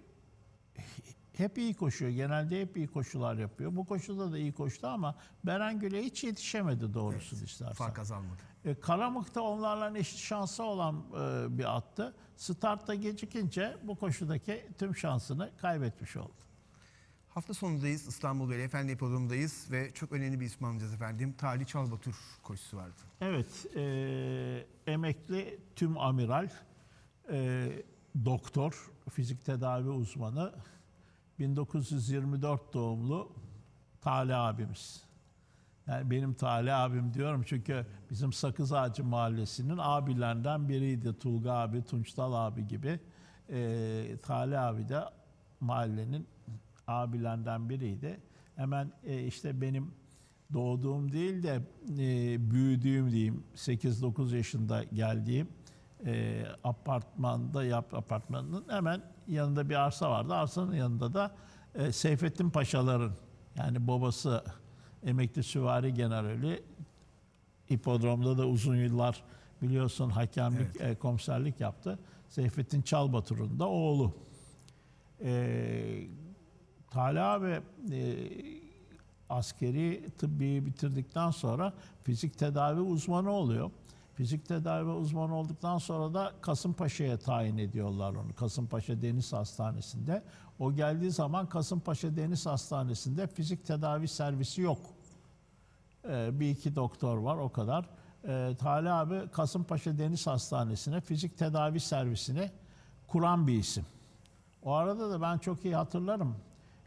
Speaker 2: hep iyi koşuyor. Genelde hep iyi koşular yapıyor. Bu koşuda da iyi koştu ama Berengül'e hiç yetişemedi doğrusunu istersen.
Speaker 1: Fark azalmadı.
Speaker 2: E, Karamık'ta onlarla eşit şansı olan e, bir attı. Startta gecikince bu koşudaki tüm şansını kaybetmiş oldu.
Speaker 1: Hafta sonundayız. İstanbul Veli Efendi Hipodromu'ndayız ve çok önemli bir isim alacağız efendim. Talih Çalbatur koşusu vardı.
Speaker 2: Evet, e, emekli tüm amiral, e, doktor, fizik tedavi uzmanı, 1924 doğumlu Talih abimiz. Yani benim Talih abim diyorum çünkü bizim Sakız Ağacı Mahallesi'nin abilerinden biriydi. Tulga abi, Tunçtal abi gibi. E, Talih abi de mahallenin abilerinden biriydi. Hemen e, işte benim doğduğum değil de e, büyüdüğüm diyeyim 8-9 yaşında geldiğim e, apartmanda yap apartmanın hemen yanında bir arsa vardı. Arsanın yanında da e, Seyfettin Paşaların yani babası emekli süvari generali hipodromda da uzun yıllar biliyorsun hakemlik, e, komiserlik yaptı. Seyfettin Çalbatur'un da oğlu. E, Talha abi e, askeri tıbbiyi bitirdikten sonra fizik tedavi uzmanı oluyor. Fizik tedavi uzmanı olduktan sonra da Kasımpaşa'ya tayin ediyorlar onu. Kasımpaşa Deniz Hastanesi'nde. O geldiği zaman Kasımpaşa Deniz Hastanesi'nde fizik tedavi servisi yok. Ee, bir iki doktor var o kadar. Ee, Talha abi Kasımpaşa Deniz Hastanesi'ne fizik tedavi servisini kuran bir isim. O arada da ben çok iyi hatırlarım.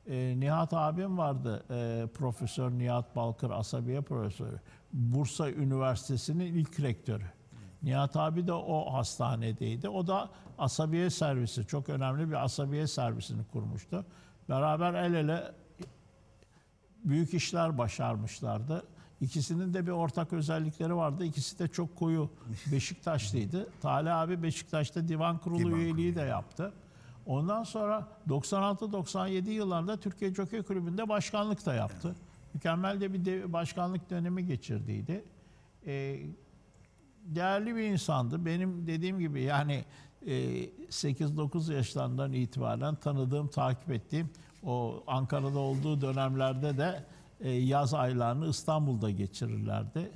Speaker 2: Ee, Nihat abim vardı, ee, Profesör Nihat Balkır, Asabiye Profesörü. Bursa Üniversitesi'nin ilk rektörü. Nihat abi de o hastanedeydi. O da asabiye servisi, çok önemli bir asabiye servisini kurmuştu. Beraber el ele büyük işler başarmışlardı. İkisinin de bir ortak özellikleri vardı. İkisi de çok koyu Beşiktaşlıydı. Talih abi Beşiktaş'ta divan kurulu
Speaker 1: Divan
Speaker 2: üyeliği de yaptı. Ondan sonra 96-97 yıllarda Türkiye Jockey Kulübü'nde başkanlık da yaptı. Mükemmel de bir de başkanlık dönemi geçirdiydi. Ee, değerli bir insandı. Benim dediğim gibi yani e, 8-9 yaşlarından itibaren tanıdığım, takip ettiğim O Ankara'da olduğu dönemlerde de e, yaz aylarını İstanbul'da geçirirlerdi.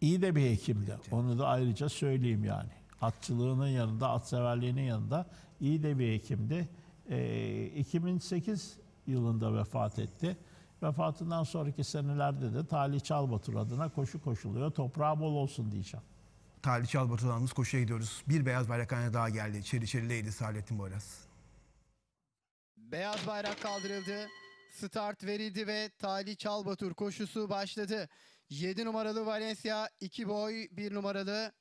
Speaker 2: İyi de bir hekimdi. Onu da ayrıca söyleyeyim yani. Atçılığının yanında, atseverliğinin yanında iyi de bir hekimdi. E, 2008 yılında vefat etti. Vefatından sonraki senelerde de Talih Çalbatur adına koşu koşuluyor. Toprağı bol olsun diyeceğim.
Speaker 1: Talih Çalbatılan'ımız koşuya gidiyoruz. Bir beyaz bayrak haline daha geldi. Çeri Çeri'leydi Saadettin Boyraz.
Speaker 4: Beyaz bayrak kaldırıldı. Start verildi ve Talih Çalbatur koşusu başladı. 7 numaralı Valencia, 2 boy 1 numaralı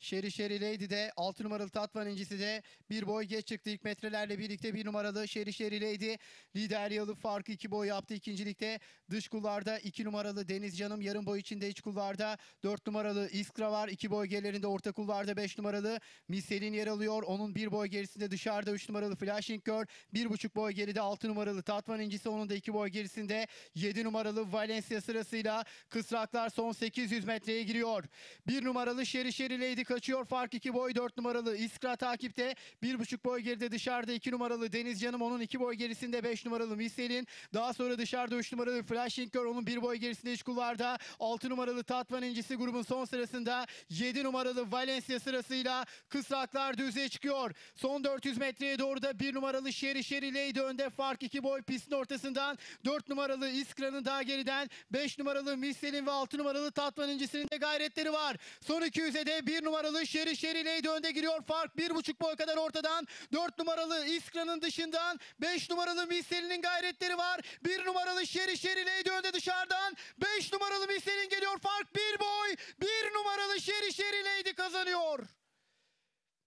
Speaker 4: Şeri Şeri Lady de 6 numaralı Tatvan incisi de bir boy geç çıktı ilk metrelerle birlikte 1 numaralı Şeri Şeri Lady liderliği alıp farkı 2 boy yaptı ikincilikte. Dış kulvarda 2 numaralı Deniz Canım yarım boy içinde iç kulvarda 4 numaralı Iskra var 2 boy gerilerinde orta kulvarda 5 numaralı Miselin yer alıyor. Onun 1 boy gerisinde dışarıda 3 numaralı Flashing Girl 1,5 boy geride 6 numaralı Tatvan incisi onun da 2 boy gerisinde 7 numaralı Valencia sırasıyla kısraklar son 800 metreye giriyor. 1 numaralı Şeri Şeri Lady kaçıyor. Fark 2 boy 4 numaralı Iskra takipte. 1,5 boy geride dışarıda 2 numaralı Deniz Canım onun 2 boy gerisinde 5 numaralı Miselin. Daha sonra dışarıda 3 numaralı Flashing Girl onun 1 boy gerisinde iç kulvarda. 6 numaralı Tatvan incisi grubun son sırasında 7 numaralı Valencia sırasıyla kısraklar düzeye çıkıyor. Son 400 metreye doğru da 1 numaralı Şeri Şeri Lady önde fark 2 boy pistin ortasından 4 numaralı İskra'nın daha geriden 5 numaralı Miselin ve 6 numaralı Tatvan incisinin de gayretleri var. Son 200'e de 1 numaralı Şeri Şeri Lady önde giriyor. Fark 1,5 boy kadar ortadan. 4 numaralı İskra'nın dışından 5 numaralı Miselin'in gayretleri var. 1 numaralı Şeri Şeri Lady önde dışarıdan. 5 numaralı Miselin geliyor. Fark 1 boy. 1 numaralı Şeri Şeri Lady kazanıyor.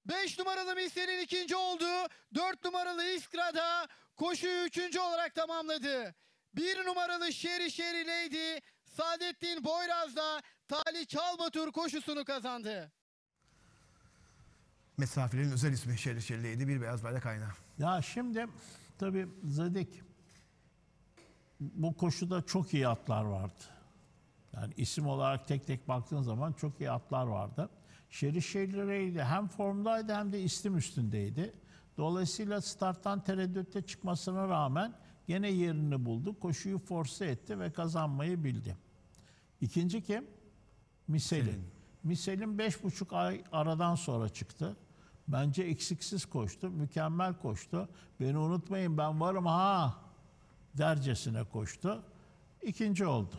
Speaker 4: 5 numaralı Miselin ikinci oldu. 4 numaralı İskra da koşuyu üçüncü olarak tamamladı. 1 numaralı Şeri Şeri Lady Saadettin Boyraz'da Talih Çalbatur koşusunu kazandı.
Speaker 1: Mesafelerin özel ismi Çeri'leydi. Bir beyaz bayrak ayna.
Speaker 2: Ya şimdi tabii Zedik bu koşuda çok iyi atlar vardı. Yani isim olarak tek tek baktığın zaman çok iyi atlar vardı. Şeri'ydi hem formdaydı hem de istim üstündeydi. Dolayısıyla starttan tereddütte çıkmasına rağmen gene yerini buldu. Koşuyu force etti ve kazanmayı bildi. İkinci kim? Miselin. Miselin beş buçuk ay aradan sonra çıktı. Bence eksiksiz koştu, mükemmel koştu. Beni unutmayın ben varım ha dercesine koştu. İkinci oldu.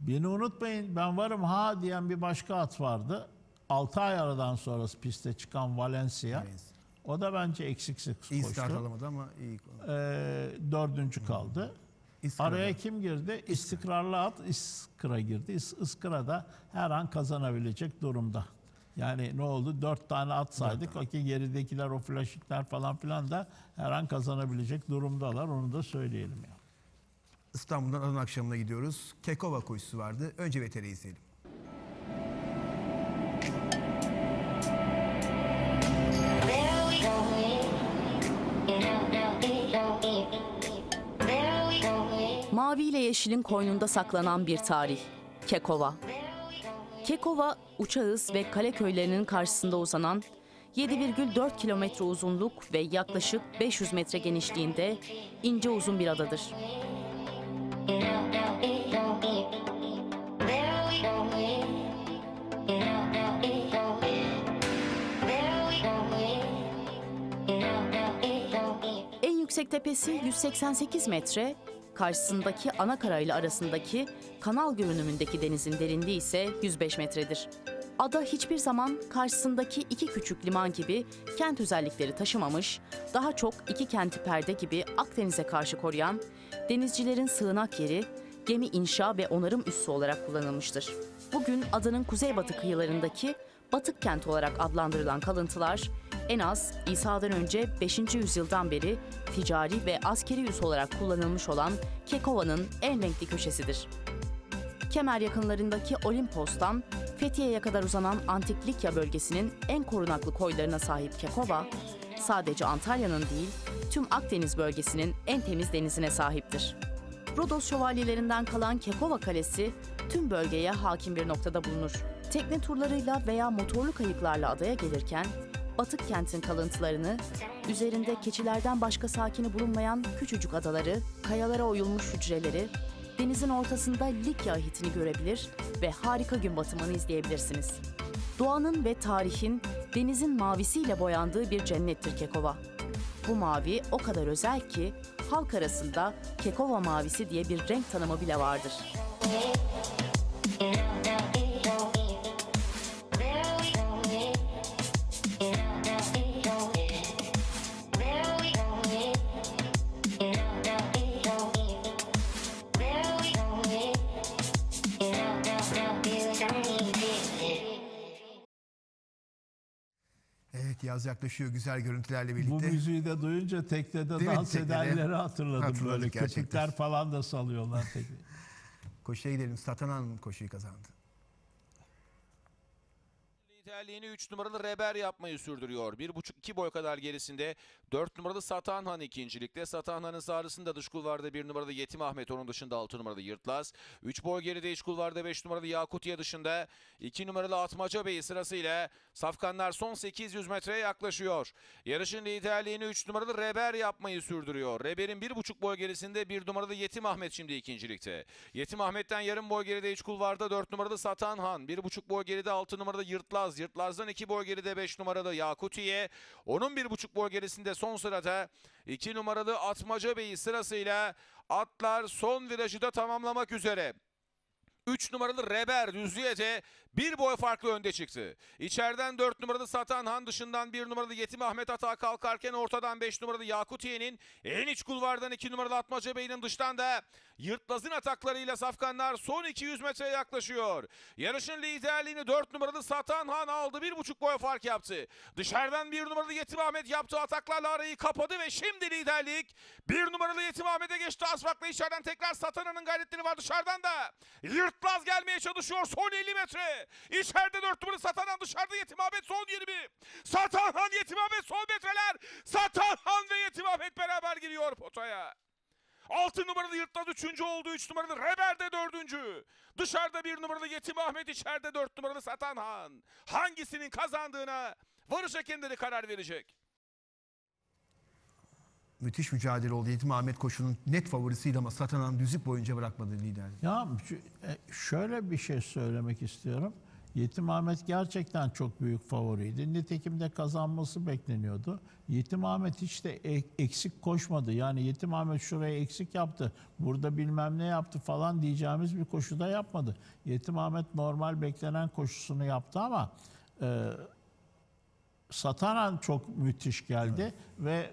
Speaker 2: Beni unutmayın ben varım ha diyen bir başka at vardı. 6 ay aradan sonra piste çıkan Valencia. O da bence eksiksiz
Speaker 1: İyi
Speaker 2: koştu.
Speaker 1: start alamadı ama iyi.
Speaker 2: Ee, dördüncü kaldı.
Speaker 1: İskra'da.
Speaker 2: Araya kim girdi? İstikrarlı at İskra girdi. İs- Iskra da her an kazanabilecek durumda. Yani ne oldu? Dört tane at saydık. O ki geridekiler o flaşikler falan filan da her an kazanabilecek durumdalar. Onu da söyleyelim ya.
Speaker 1: İstanbul'dan Adana akşamına gidiyoruz. Kekova koşusu vardı. Önce VTR'yi izleyelim.
Speaker 7: There we go.
Speaker 8: Mavi ile yeşilin koynunda saklanan bir tarih. Kekova. Kekova, Uçağız ve Kale köylerinin karşısında uzanan 7,4 kilometre uzunluk ve yaklaşık 500 metre genişliğinde ince uzun bir adadır. En yüksek tepesi 188 metre, karşısındaki ana karayla arasındaki kanal görünümündeki denizin derinliği ise 105 metredir. Ada hiçbir zaman karşısındaki iki küçük liman gibi kent özellikleri taşımamış, daha çok iki kenti perde gibi Akdeniz'e karşı koruyan, denizcilerin sığınak yeri, gemi inşa ve onarım üssü olarak kullanılmıştır. Bugün adanın kuzeybatı kıyılarındaki Batık kent olarak adlandırılan kalıntılar en az İsa'dan önce 5. yüzyıldan beri ticari ve askeri üs olarak kullanılmış olan Kekova'nın en renkli köşesidir. Kemer yakınlarındaki Olimpos'tan Fethiye'ye kadar uzanan antik Likya bölgesinin en korunaklı koylarına sahip Kekova, sadece Antalya'nın değil, tüm Akdeniz bölgesinin en temiz denizine sahiptir. Rodos şövalyelerinden kalan Kekova Kalesi tüm bölgeye hakim bir noktada bulunur. Tekne turlarıyla veya motorlu kayıklarla adaya gelirken batık kentin kalıntılarını, üzerinde keçilerden başka sakini bulunmayan küçücük adaları, kayalara oyulmuş hücreleri, denizin ortasında Likya ahitini görebilir ve harika gün batımını izleyebilirsiniz. Doğanın ve tarihin denizin mavisiyle boyandığı bir cennettir Kekova. Bu mavi o kadar özel ki halk arasında Kekova mavisi diye bir renk tanımı bile vardır.
Speaker 1: Yaz yaklaşıyor güzel görüntülerle
Speaker 2: Bu
Speaker 1: birlikte.
Speaker 2: müziği de duyunca teknede
Speaker 1: Değil
Speaker 2: dans edenleri hatırladım
Speaker 1: Hatırladık
Speaker 2: böyle.
Speaker 1: gerçekten.
Speaker 2: Köpükler falan da salıyorlar tekne.
Speaker 1: Koşuya gidelim. Satanan koşuyu kazandı.
Speaker 9: Liderliğini 3 numaralı Reber yapmayı sürdürüyor. 1.5-2 boy kadar gerisinde 4 numaralı Satanhan ikincilikte. Satanhan'ın sağrısında dış kulvarda 1 numaralı Yetim Ahmet onun dışında 6 numaralı Yırtlaz. 3 boy geride iç kulvarda 5 numaralı Yakutiye dışında 2 numaralı Atmaca Bey sırasıyla Safkanlar son 800 metreye yaklaşıyor. Yarışın liderliğini 3 numaralı Reber yapmayı sürdürüyor. Reber'in 1.5 boy gerisinde 1 numaralı Yetim Ahmet şimdi ikincilikte. Yetim Ahmet'ten yarım boy geride iç kulvarda 4 numaralı Satanhan. 1.5 boy geride 6 numaralı Yırtlaz. Yırtlaz'dan 2 boy geride 5 numaralı Yakutiye. Onun 1.5 boy gerisinde son sırada 2 numaralı Atmaca Bey sırasıyla atlar son virajı da tamamlamak üzere. 3 numaralı Reber düzlüğe de bir boy farklı önde çıktı. İçeriden 4 numaralı Satanhan dışından 1 numaralı Yetim Ahmet Ata kalkarken ortadan 5 numaralı Yakutiye'nin en iç kulvardan 2 numaralı Atmaca Bey'in dıştan da Yırtlaz'ın ataklarıyla Safkanlar son 200 metreye yaklaşıyor. Yarışın liderliğini 4 numaralı Satanhan aldı. 1,5 boy fark yaptı. Dışarıdan 1 numaralı Yetim Ahmet yaptığı ataklarla arayı kapadı ve şimdi liderlik 1 numaralı Yetim Ahmet'e geçti. Az farklı içeriden tekrar Satanhan'ın gayretleri var dışarıdan da. Yırtlaz gelmeye çalışıyor son 50 metre. İçeride 4 numaralı Satanhan dışarıda Yetim Ahmet son 20. Satanhan Yetim Ahmet son metreler. Satanhan ve Yetim Ahmet beraber giriyor potaya. 6 numaralı Yırtlaz 3. oldu. 3 numaralı Reber de 4. Dışarıda 1 numaralı Yetim Ahmet, içeride 4 numaralı Satanhan. Hangisinin kazandığına varış hakemleri karar verecek.
Speaker 1: Müthiş mücadele oldu. Yetim Ahmet koşunun net favorisiydi ama Satanan düzlük boyunca bırakmadı liderliği.
Speaker 2: Ya e, şöyle bir şey söylemek istiyorum. Yetim Ahmet gerçekten çok büyük favoriydi. Nitekim de kazanması bekleniyordu. Yetim Ahmet hiç de e- eksik koşmadı. Yani Yetim Ahmet şuraya eksik yaptı, burada bilmem ne yaptı falan diyeceğimiz bir koşuda yapmadı. Yetim Ahmet normal beklenen koşusunu yaptı ama e, Satanan çok müthiş geldi ve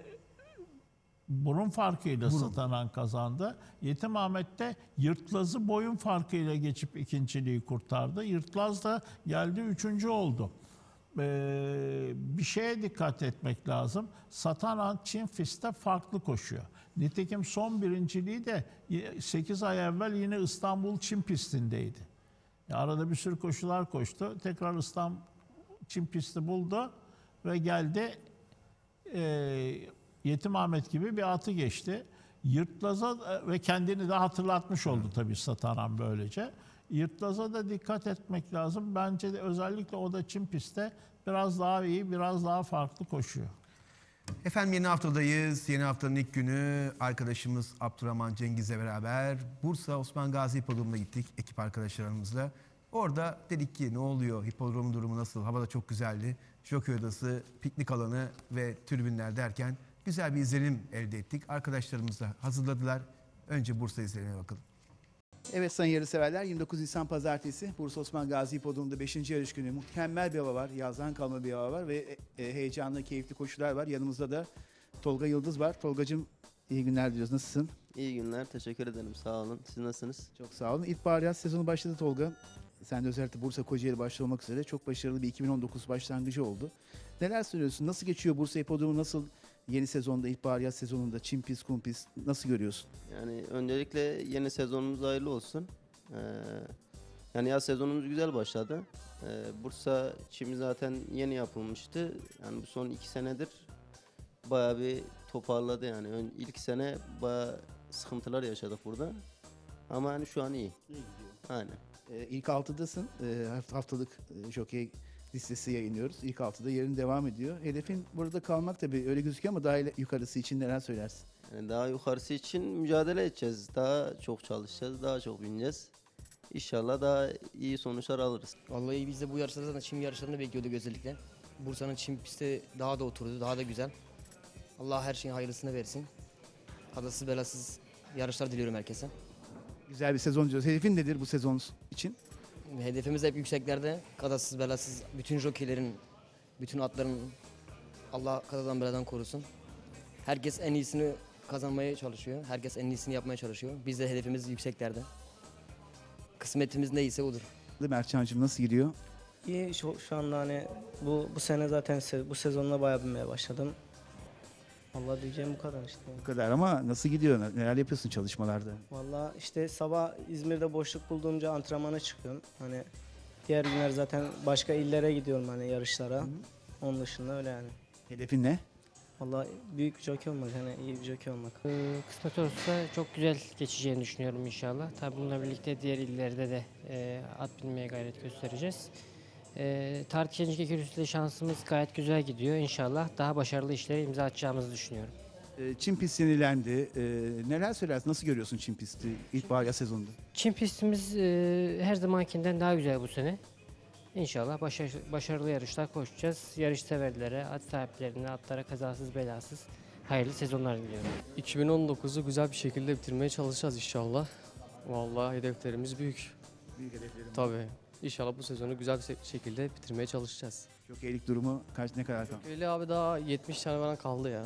Speaker 2: burun farkıyla Satanan kazandı. Yetim Ahmet de Yırtlaz'ı boyun farkıyla geçip ikinciliği kurtardı. Yırtlaz da geldi üçüncü oldu. Ee, bir şeye dikkat etmek lazım. Satanan Çin Fist'te farklı koşuyor. Nitekim son birinciliği de 8 ay evvel yine İstanbul Çin pistindeydi. Arada bir sürü koşular koştu. Tekrar İstanbul Çin pisti buldu ve geldi e, Yetim Ahmet gibi bir atı geçti. Yırtlaz'a ve kendini de hatırlatmış oldu tabii Sataran böylece. Yırtlaz'a da dikkat etmek lazım. Bence de özellikle o da Çin pistte biraz daha iyi, biraz daha farklı koşuyor.
Speaker 1: Efendim yeni haftadayız. Yeni haftanın ilk günü arkadaşımız Abdurrahman Cengiz'le beraber Bursa Osman Gazi Hipodromu'na gittik ekip arkadaşlarımızla. Orada dedik ki ne oluyor? Hipodromun durumu nasıl? Hava da çok güzeldi. Jockey odası, piknik alanı ve tribünler derken güzel bir izlenim elde ettik. Arkadaşlarımız da hazırladılar. Önce Bursa izlenime bakalım.
Speaker 10: Evet sayın yarışseverler 29 Nisan Pazartesi Bursa Osman Gazi Hipodromu'nda 5. yarış günü mükemmel bir hava var. Yazdan kalma bir hava var ve e, heyecanlı, keyifli koşular var. Yanımızda da Tolga Yıldız var. Tolgacığım iyi günler diliyoruz. Nasılsın?
Speaker 11: İyi günler, teşekkür ederim. Sağ olun. Siz nasılsınız?
Speaker 10: Çok sağ olun. İlkbahar yaz sezonu başladı Tolga. Sen de özellikle Bursa Kocaeli başta olmak üzere çok başarılı bir 2019 başlangıcı oldu. Neler söylüyorsun? Nasıl geçiyor Bursa Hipodromu? Nasıl yeni sezonda, ilkbahar yaz sezonunda çim pist, kum pist nasıl görüyorsun?
Speaker 11: Yani öncelikle yeni sezonumuz hayırlı olsun. Ee, yani yaz sezonumuz güzel başladı. Ee, Bursa çimi zaten yeni yapılmıştı. Yani bu son iki senedir bayağı bir toparladı yani. Ön, ilk sene bayağı sıkıntılar yaşadık burada. Ama hani şu an iyi.
Speaker 10: İyi gidiyor.
Speaker 11: Aynen.
Speaker 10: Ee, ilk altıdasın. Ee, haft- haftalık e, jokey listesi yayınlıyoruz. İlk altıda yerin devam ediyor. Hedefin burada kalmak tabii öyle gözüküyor ama daha yukarısı için neler söylersin?
Speaker 11: Yani daha yukarısı için mücadele edeceğiz. Daha çok çalışacağız, daha çok bineceğiz. İnşallah daha iyi sonuçlar alırız.
Speaker 12: Vallahi biz de bu yarışlarda zaten çim yarışlarını bekliyorduk özellikle. Bursa'nın çim pisti daha da oturdu, daha da güzel. Allah her şeyin hayırlısını versin. Kazasız belasız yarışlar diliyorum herkese.
Speaker 10: Güzel bir sezon diyoruz. Hedefin nedir bu sezon için?
Speaker 12: Hedefimiz hep yükseklerde. Kazasız belasız bütün jokeylerin, bütün atların Allah kazadan beladan korusun. Herkes en iyisini kazanmaya çalışıyor. Herkes en iyisini yapmaya çalışıyor. Biz de hedefimiz yükseklerde. Kısmetimiz neyse odur.
Speaker 10: Mertcan'cığım nasıl gidiyor?
Speaker 13: İyi şu, şu anda hani bu bu sene zaten se- bu sezonla bayağı binmeye başladım. Allah diyeceğim bu kadar işte.
Speaker 10: Bu kadar ama nasıl gidiyor? Neler yapıyorsun çalışmalarda?
Speaker 13: Valla işte sabah İzmir'de boşluk bulduğumca antrenmana çıkıyorum. Hani diğer günler zaten başka illere gidiyorum hani yarışlara. Onun dışında öyle yani.
Speaker 10: Hedefin ne?
Speaker 13: Valla büyük bir jockey olmak hani iyi bir jockey olmak.
Speaker 14: Ee, Kısmet olursa çok güzel geçeceğini düşünüyorum inşallah. Tabii bununla birlikte diğer illerde de e, at binmeye gayret göstereceğiz. E, Gençlik Ekürüsü'yle şansımız gayet güzel gidiyor. İnşallah daha başarılı işlere imza atacağımızı düşünüyorum.
Speaker 10: Ee, Çin pisti yenilendi. Ee, neler söylersin? Nasıl görüyorsun Çin pisti ilkbahar yaz sezonunda?
Speaker 14: Çin pistimiz e, her zamankinden daha güzel bu sene. İnşallah başar- başarılı yarışlar koşacağız. Yarış severlere, at sahiplerine, atlara kazasız belasız hayırlı sezonlar diliyorum.
Speaker 15: 2019'u güzel bir şekilde bitirmeye çalışacağız inşallah. Vallahi hedeflerimiz büyük.
Speaker 10: Büyük hedeflerim.
Speaker 15: Tabii. İnşallah bu sezonu güzel bir şekilde bitirmeye çalışacağız.
Speaker 10: Jokeylik durumu kaç ne kadar kaldı?
Speaker 15: Öyle abi daha 70 tane falan kaldı ya.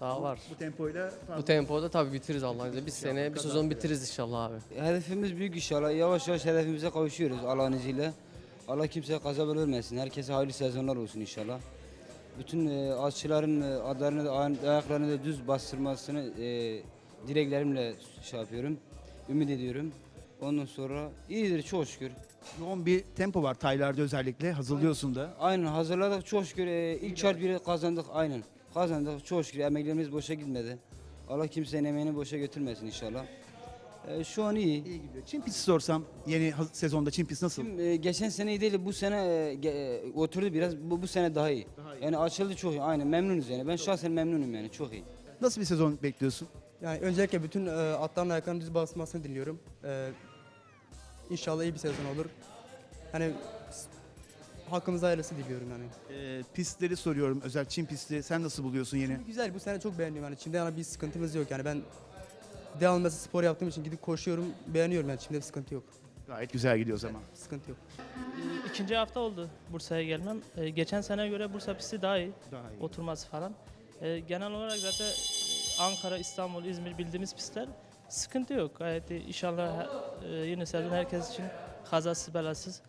Speaker 15: Daha var.
Speaker 10: Bu tempoyla
Speaker 15: Bu tempoda tabii bitiririz Allah'ın izniyle. Bir sene, bir sezon bitiririz inşallah abi.
Speaker 16: Hedefimiz büyük inşallah. Yavaş yavaş hedefimize kavuşuyoruz Allah'ın izniyle. Allah kimseye kaza vermesin. Herkese hayırlı sezonlar olsun inşallah. Bütün e, aşçıların e, adlarını ayaklarını da düz bastırmasını e, dileklerimle şey yapıyorum. Ümit ediyorum. Ondan sonra iyidir çok şükür.
Speaker 10: Yoğun bir tempo var taylarda özellikle. Hazırlıyorsun da.
Speaker 16: Aynen hazırladık çok şükür. E, ilk çarp biri kazandık aynen. Kazandık çok şükür. Emeklerimiz boşa gitmedi. Allah kimsenin emeğini boşa götürmesin inşallah. E, şu an iyi.
Speaker 10: İyi gidiyor. Çin pisti sorsam yeni sezonda Çin pisti nasıl?
Speaker 16: Şimdi, e, geçen sene iyi değil bu sene e, ge- e, oturdu biraz bu, bu sene daha iyi. Yani açıldı çok iyi aynen memnunuz yani ben şahsen memnunum yani çok iyi.
Speaker 10: Nasıl bir sezon bekliyorsun?
Speaker 17: Yani öncelikle bütün e, atların ayaklarının düz basmasını diliyorum. E, inşallah iyi bir sezon olur. Hani hakkımıza hayırlısı diliyorum yani.
Speaker 10: Ee, pistleri soruyorum. Özel Çin pisti. Sen nasıl buluyorsun yeni?
Speaker 17: Güzel bu sene çok beğeniyorum yani. Çimde yani bir sıkıntımız yok yani ben devamlı mesela spor yaptığım için gidip koşuyorum beğeniyorum yani çimde bir sıkıntı yok.
Speaker 10: Gayet güzel gidiyor o zaman.
Speaker 17: Sıkıntı yok.
Speaker 18: İkinci hafta oldu Bursa'ya gelmem. Ee, geçen sene göre Bursa pisti daha iyi.
Speaker 10: Daha iyi.
Speaker 18: Oturması falan. Ee, genel olarak zaten e, Ankara, İstanbul, İzmir bildiğimiz pistler sıkıntı yok. Gayet iyi. İnşallah e, yeni sezon herkes için kazasız belasız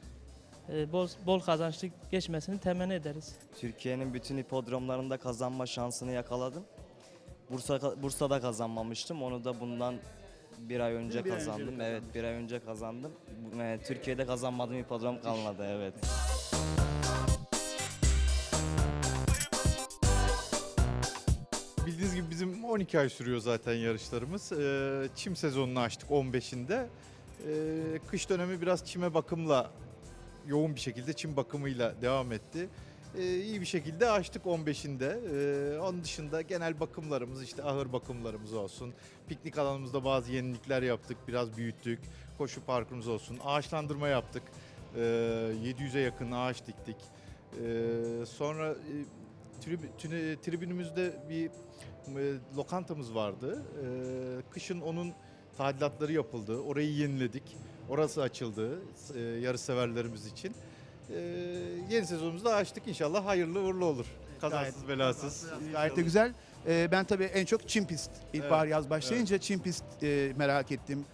Speaker 18: e, bol, bol kazançlı geçmesini temenni ederiz.
Speaker 19: Türkiye'nin bütün hipodromlarında kazanma şansını yakaladım. Bursa Bursa'da kazanmamıştım. Onu da bundan bir ay önce
Speaker 10: Bir ay önce
Speaker 19: kazandım. evet, bir ay önce kazandım. E, Türkiye'de kazanmadığım hipodrom kalmadı. Evet.
Speaker 20: 12 ay sürüyor zaten yarışlarımız. Ee, çim sezonunu açtık 15'inde. Ee, kış dönemi biraz çime bakımla, yoğun bir şekilde çim bakımıyla devam etti. Ee, iyi bir şekilde açtık 15'inde. Ee, onun dışında genel bakımlarımız işte ahır bakımlarımız olsun. Piknik alanımızda bazı yenilikler yaptık, biraz büyüttük. Koşu parkurumuz olsun. Ağaçlandırma yaptık. Ee, 700'e yakın ağaç diktik. Ee, sonra e, tribünümüzde bir e, lokantamız vardı. Ee, kışın onun tadilatları yapıldı. Orayı yeniledik. Orası açıldı e, yarışseverlerimiz için. Ee, yeni sezonumuzu da açtık. İnşallah hayırlı uğurlu olur. Kazasız belasız.
Speaker 10: Gayet de güzel. Ben tabii en çok Çin pist ilkbahar
Speaker 20: Evet,
Speaker 10: yaz başlayınca Çin pist e, merak ettim.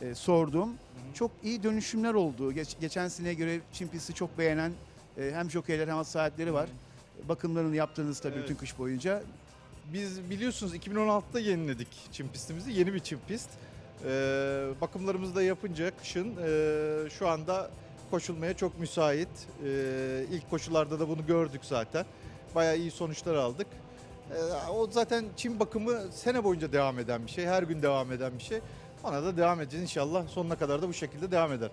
Speaker 10: e, sordum. Çok iyi dönüşümler oldu. Geç- geçen seneye göre Çin pisti çok beğenen e, hem jokeyler hem at sahipleri var. Bakımlarını yaptığınız tabii
Speaker 20: Evet.
Speaker 10: bütün kış boyunca.
Speaker 20: Biz biliyorsunuz 2016'da yeniledik çim pistimizi. Yeni bir çim pist. Ee, bakımlarımızı da yapınca kışın e, şu anda koşulmaya çok müsait. Ee, ilk koşularda da bunu gördük zaten. Bayağı iyi sonuçlar aldık. Ee, o zaten çim bakımı sene boyunca devam eden bir şey. Her gün devam eden bir şey. Ona da devam edeceğiz inşallah. Sonuna kadar da bu şekilde devam eder.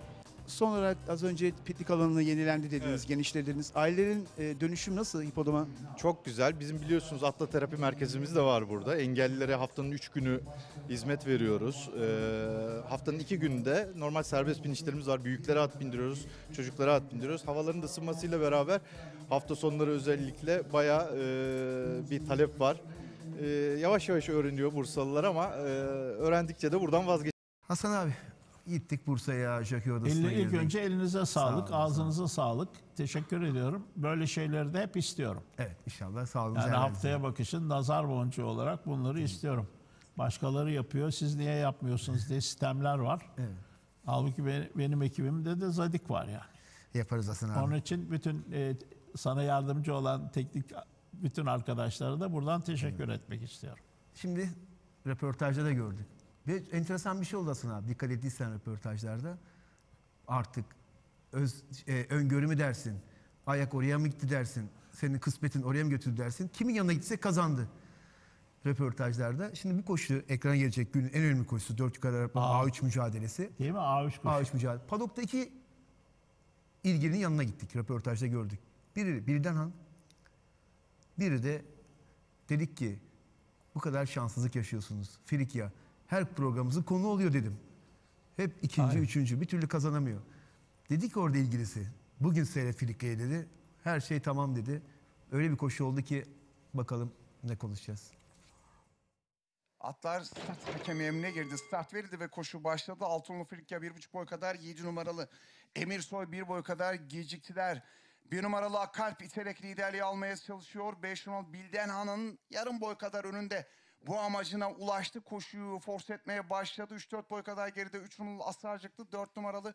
Speaker 10: Son olarak az önce piknik alanını yenilendi dediniz,
Speaker 20: Evet.
Speaker 10: genişlediniz. Ailelerin e, dönüşüm nasıl hipodroma?
Speaker 20: Çok güzel. Bizim biliyorsunuz atla terapi merkezimiz de var burada. Engellilere haftanın 3 günü hizmet veriyoruz. Ee, haftanın 2 günde normal serbest binişlerimiz var. Büyüklere at bindiriyoruz, çocuklara at bindiriyoruz. Havaların da ısınmasıyla beraber hafta sonları özellikle bayağı e, bir talep var. E, yavaş yavaş öğreniyor Bursalılar ama e, öğrendikçe de buradan vazgeç.
Speaker 1: Hasan abi gittik Bursa'ya, Jockey Odası'na
Speaker 2: Elle, ilk önce elinize sağlık,
Speaker 1: Sağ olun,
Speaker 2: ağzınıza sağlık. Teşekkür ediyorum. Böyle şeyleri de hep istiyorum.
Speaker 1: Evet inşallah sağlığınız
Speaker 2: Yani
Speaker 1: yerlerinize.
Speaker 2: haftaya bakışın nazar boncuğu olarak bunları istiyorum. Başkaları yapıyor, siz niye yapmıyorsunuz diye sistemler var.
Speaker 1: Evet.
Speaker 2: Halbuki benim, benim ekibimde de Zadik var yani.
Speaker 1: Yaparız Hasan abi.
Speaker 2: Onun için bütün e, sana yardımcı olan teknik bütün arkadaşlara da buradan teşekkür etmek istiyorum.
Speaker 1: Şimdi röportajda da gördük. Ve enteresan bir şey oldu Hasan abi. Dikkat ettiysen röportajlarda. Artık öz, e, öngörü mü dersin? Ayak oraya mı gitti dersin? Senin kısmetin oraya mı götürdü dersin? Kimin yanına gitse kazandı. Röportajlarda. Şimdi bu koşu ekrana gelecek günün en önemli koşusu. Dört yukarı araba A3 mücadelesi.
Speaker 2: Değil mi? A3 koşu.
Speaker 1: A3 mücadelesi. Padok'ta iki ilginin yanına gittik. Röportajda gördük. Biri Bilden Han. Biri de dedik ki bu kadar şanssızlık yaşıyorsunuz. Frikya. Her programımızın konu oluyor dedim. Hep ikinci,
Speaker 2: Aynen.
Speaker 1: üçüncü. Bir türlü kazanamıyor. Dedi ki orada ilgilisi. Bugün seyret Frikya'yı dedi. Her şey tamam dedi. Öyle bir koşu oldu ki bakalım ne konuşacağız.
Speaker 3: Atlar start hakemi emrine girdi. Start verildi ve koşu başladı. Altınlı Frikya bir buçuk boy kadar 7 numaralı. Emir Soy bir boy kadar geciktiler. Bir numaralı Akalp iterek liderliği almaya çalışıyor. 5 numaralı Bildenhan'ın yarım boy kadar önünde. Bu amacına ulaştı. Koşuyu force etmeye başladı. 3-4 boy kadar geride 3 numaralı Asarcıklı. 4 numaralı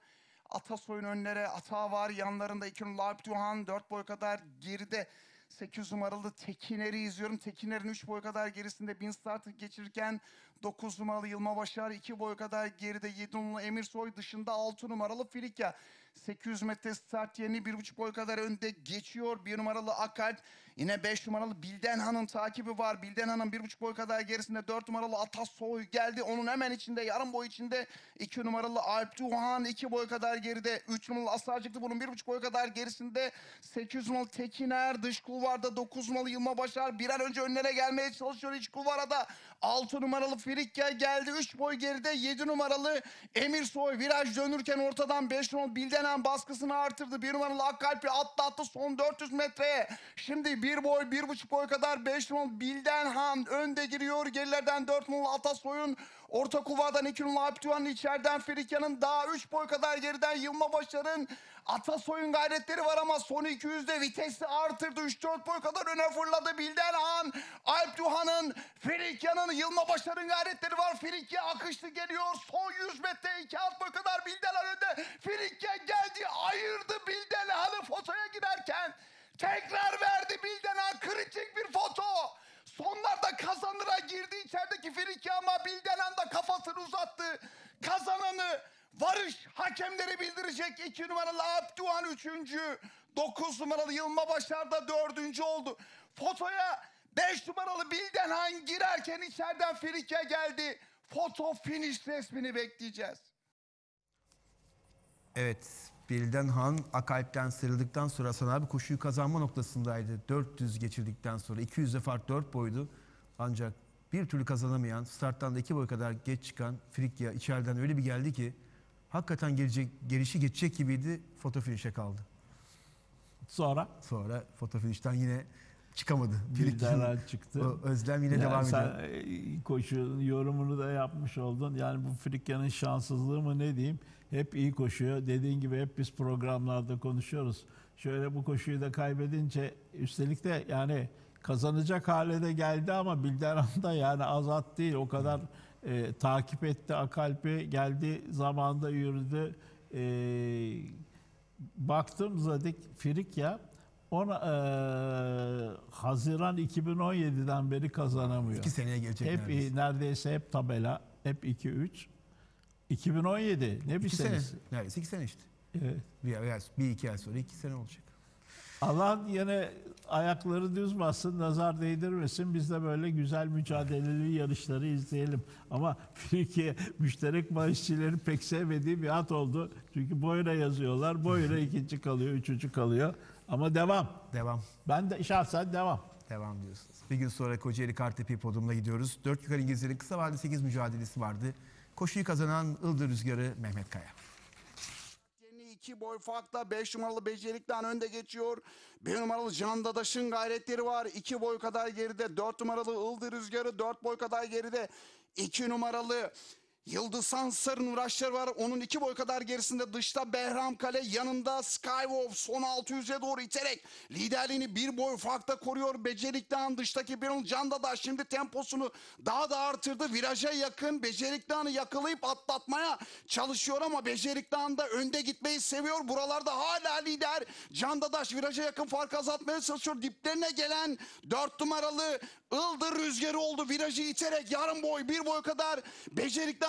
Speaker 3: Atasoy'un önlere atağı var. Yanlarında 2 numaralı Alp Duhan 4 boy kadar geride. 8 numaralı Tekiner'i izliyorum. Tekiner'in 3 boy kadar gerisinde bin startı geçirirken 9 numaralı Yılma Başar 2 boy kadar geride 7 numaralı Emir Soy dışında 6 numaralı Frikya. 800 metre start yerini 1,5 boy kadar önde geçiyor. 1 numaralı Akalp yine 5 numaralı Bildenhan'ın takibi var. Bildenhan'ın 1,5 boy kadar gerisinde 4 numaralı Atasoy geldi. Onun hemen içinde yarım boy içinde 2 numaralı Alp Duhan 2 boy kadar geride. 3 numaralı Asarcıklı bunun 1,5 boy kadar gerisinde 800 numaralı Tekiner dış kulvarda 9 numaralı Yılma Başar bir an önce önlere gelmeye çalışıyor iç kulvara da 6 numaralı Frikya geldi 3 boy geride 7 numaralı Emir Soy viraj dönürken ortadan 5 numaralı Bildenan baskısını artırdı. 1 numaralı Akkalp'i attı attı son 400 metreye şimdi 1 boy 1,5 boy kadar 5 numaralı Bildenhan önde giriyor. Gerilerden 4 numaralı Atasoy'un Orta kulvardan 2 numaralı Alp Duhan'ın içeriden Frikya'nın daha 3 boy kadar geriden Yılma Başar'ın Atasoy'un gayretleri var ama son 200'de vitesi artırdı. 3-4 boy kadar öne fırladı Bildenhan. Alp Duhan'ın, Frikya'nın, Yılma Başar'ın gayretleri var. Frikya akışlı geliyor. Son 100 metre 2 alt boy kadar Bildenhan önde. Frikya geldi ayırdı Bildenhan'ı fotoya girerken. Tekrar verdi Bildenhan kritik bir foto. Sonlarda kazanıra girdi içerideki Frikya ama Bildenhan da kafasını uzattı. Kazananı varış hakemleri bildirecek. 2 numaralı Abduhan 3. 9 numaralı Yılma Başar da 4. oldu. Fotoya 5 numaralı Bildenhan girerken içeriden Frikya geldi. Foto finish resmini bekleyeceğiz.
Speaker 1: Evet, Bilden Han Akalp'ten sıyrıldıktan sonra Hasan abi koşuyu kazanma noktasındaydı. 400 geçirdikten sonra 200'de fark 4 boydu. Ancak bir türlü kazanamayan, starttan da 2 boy kadar geç çıkan Frikya içeriden öyle bir geldi ki hakikaten gelecek, gelişi geçecek gibiydi. Foto finish'e kaldı.
Speaker 2: Sonra?
Speaker 1: Sonra foto finish'ten yine çıkamadı.
Speaker 2: Bilden çıktı.
Speaker 1: O özlem yine
Speaker 2: Yani
Speaker 1: devam
Speaker 2: sen
Speaker 1: ediyor.
Speaker 2: e, koşunun yorumunu da yapmış oldun. Yani bu Frikya'nın şanssızlığı mı ne diyeyim? Hep iyi koşuyor. Dediğin gibi hep biz programlarda konuşuyoruz. Şöyle bu koşuyu da kaybedince üstelik de yani kazanacak hale de geldi ama Bilderan da yani azat değil. O kadar e, takip etti Akalp'i. Geldi zamanda yürüdü. E, baktım Zadik Frikya ona, e, Haziran 2017'den beri kazanamıyor.
Speaker 1: İki seneye gelecek
Speaker 2: Hep
Speaker 1: neredeyse.
Speaker 2: neredeyse. hep tabela. Hep 2-3. 2017 ne bir
Speaker 1: sene. Neredeyse iki sene işte.
Speaker 2: Evet.
Speaker 1: Bir, bir, bir iki ay sonra iki sene olacak.
Speaker 2: Allah yine ayakları düz bassın, nazar değdirmesin. Biz de böyle güzel mücadeleli yarışları izleyelim. Ama Türkiye müşterek bahşişçilerin pek sevmediği bir at oldu. Çünkü boyuna yazıyorlar. Boyuna ikinci kalıyor, üçüncü kalıyor. Ama devam.
Speaker 1: Devam.
Speaker 2: Ben de şahsen devam.
Speaker 1: Devam diyorsunuz. Bir gün sonra Kocaeli Kartepe Podum'la gidiyoruz. Dört yukarı İngilizlerin kısa vadeli 8 mücadelesi vardı. Koşuyu kazanan Ildır Rüzgarı Mehmet Kaya.
Speaker 3: Yeni iki boy farkla 5 numaralı Becerik'ten önde geçiyor. 1 numaralı Can Dadaş'ın gayretleri var. 2 boy kadar geride. 4 numaralı Ildır Rüzgarı 4 boy kadar geride. 2 numaralı Yıldız Sansar'ın uğraşları var. Onun iki boy kadar gerisinde dışta Behram Kale yanında Skywolf son 600'e doğru iterek liderliğini bir boy farkta koruyor. Becerikli'nin dıştaki bir Can Dadaş şimdi temposunu daha da artırdı. Viraja yakın Becerikli'ni yakalayıp atlatmaya çalışıyor ama Becerikli'nin da önde gitmeyi seviyor. Buralarda hala lider. Can Dadaş viraja yakın fark azaltmaya çalışıyor. Diplerine gelen 4 numaralı Ildır rüzgarı oldu. Virajı iterek yarım boy bir boy kadar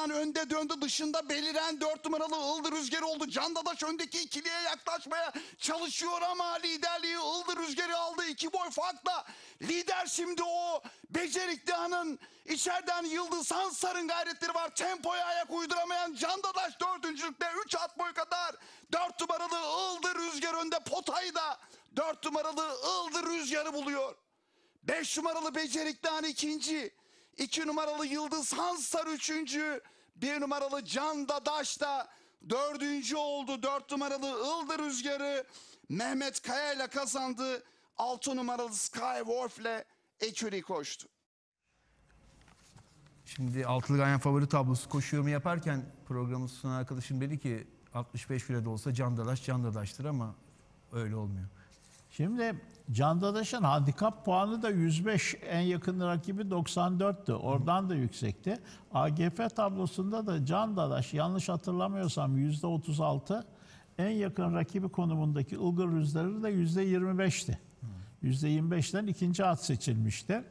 Speaker 3: Sayan önde döndü dışında beliren dört numaralı Ildır Rüzgar oldu. Can Dadaş öndeki ikiliye yaklaşmaya çalışıyor ama liderliği Ildır Rüzgar'ı aldı. iki boy farkla lider şimdi o becerikli hanın içeriden Yıldız Hansar'ın gayretleri var. Tempoya ayak uyduramayan Can Dadaş dördüncülükte üç at boy kadar. Dört numaralı Ildır Rüzgar önde potayı da dört numaralı Ildır Rüzgar'ı buluyor. Beş numaralı becerikli han ikinci. 2 numaralı Yıldız Hansar 3. Bir numaralı Can Dadaş da dördüncü oldu. Dört numaralı Ildır Rüzgarı Mehmet Kaya ile kazandı. Altı numaralı Skywarf ile Eküri koştu.
Speaker 1: Şimdi altılı ganyan favori tablosu koşuyorum yaparken programı sunan arkadaşım dedi ki 65 bile de olsa can dadaş can dadaştır ama öyle olmuyor.
Speaker 2: Şimdi Can Dadaş'ın handikap puanı da 105. En yakın rakibi 94'tü. Oradan da yüksekti. AGF tablosunda da Can Dadaş yanlış hatırlamıyorsam %36. En yakın rakibi konumundaki Ilgır Rüzgarı da %25'ti. %25'ten ikinci at seçilmişti.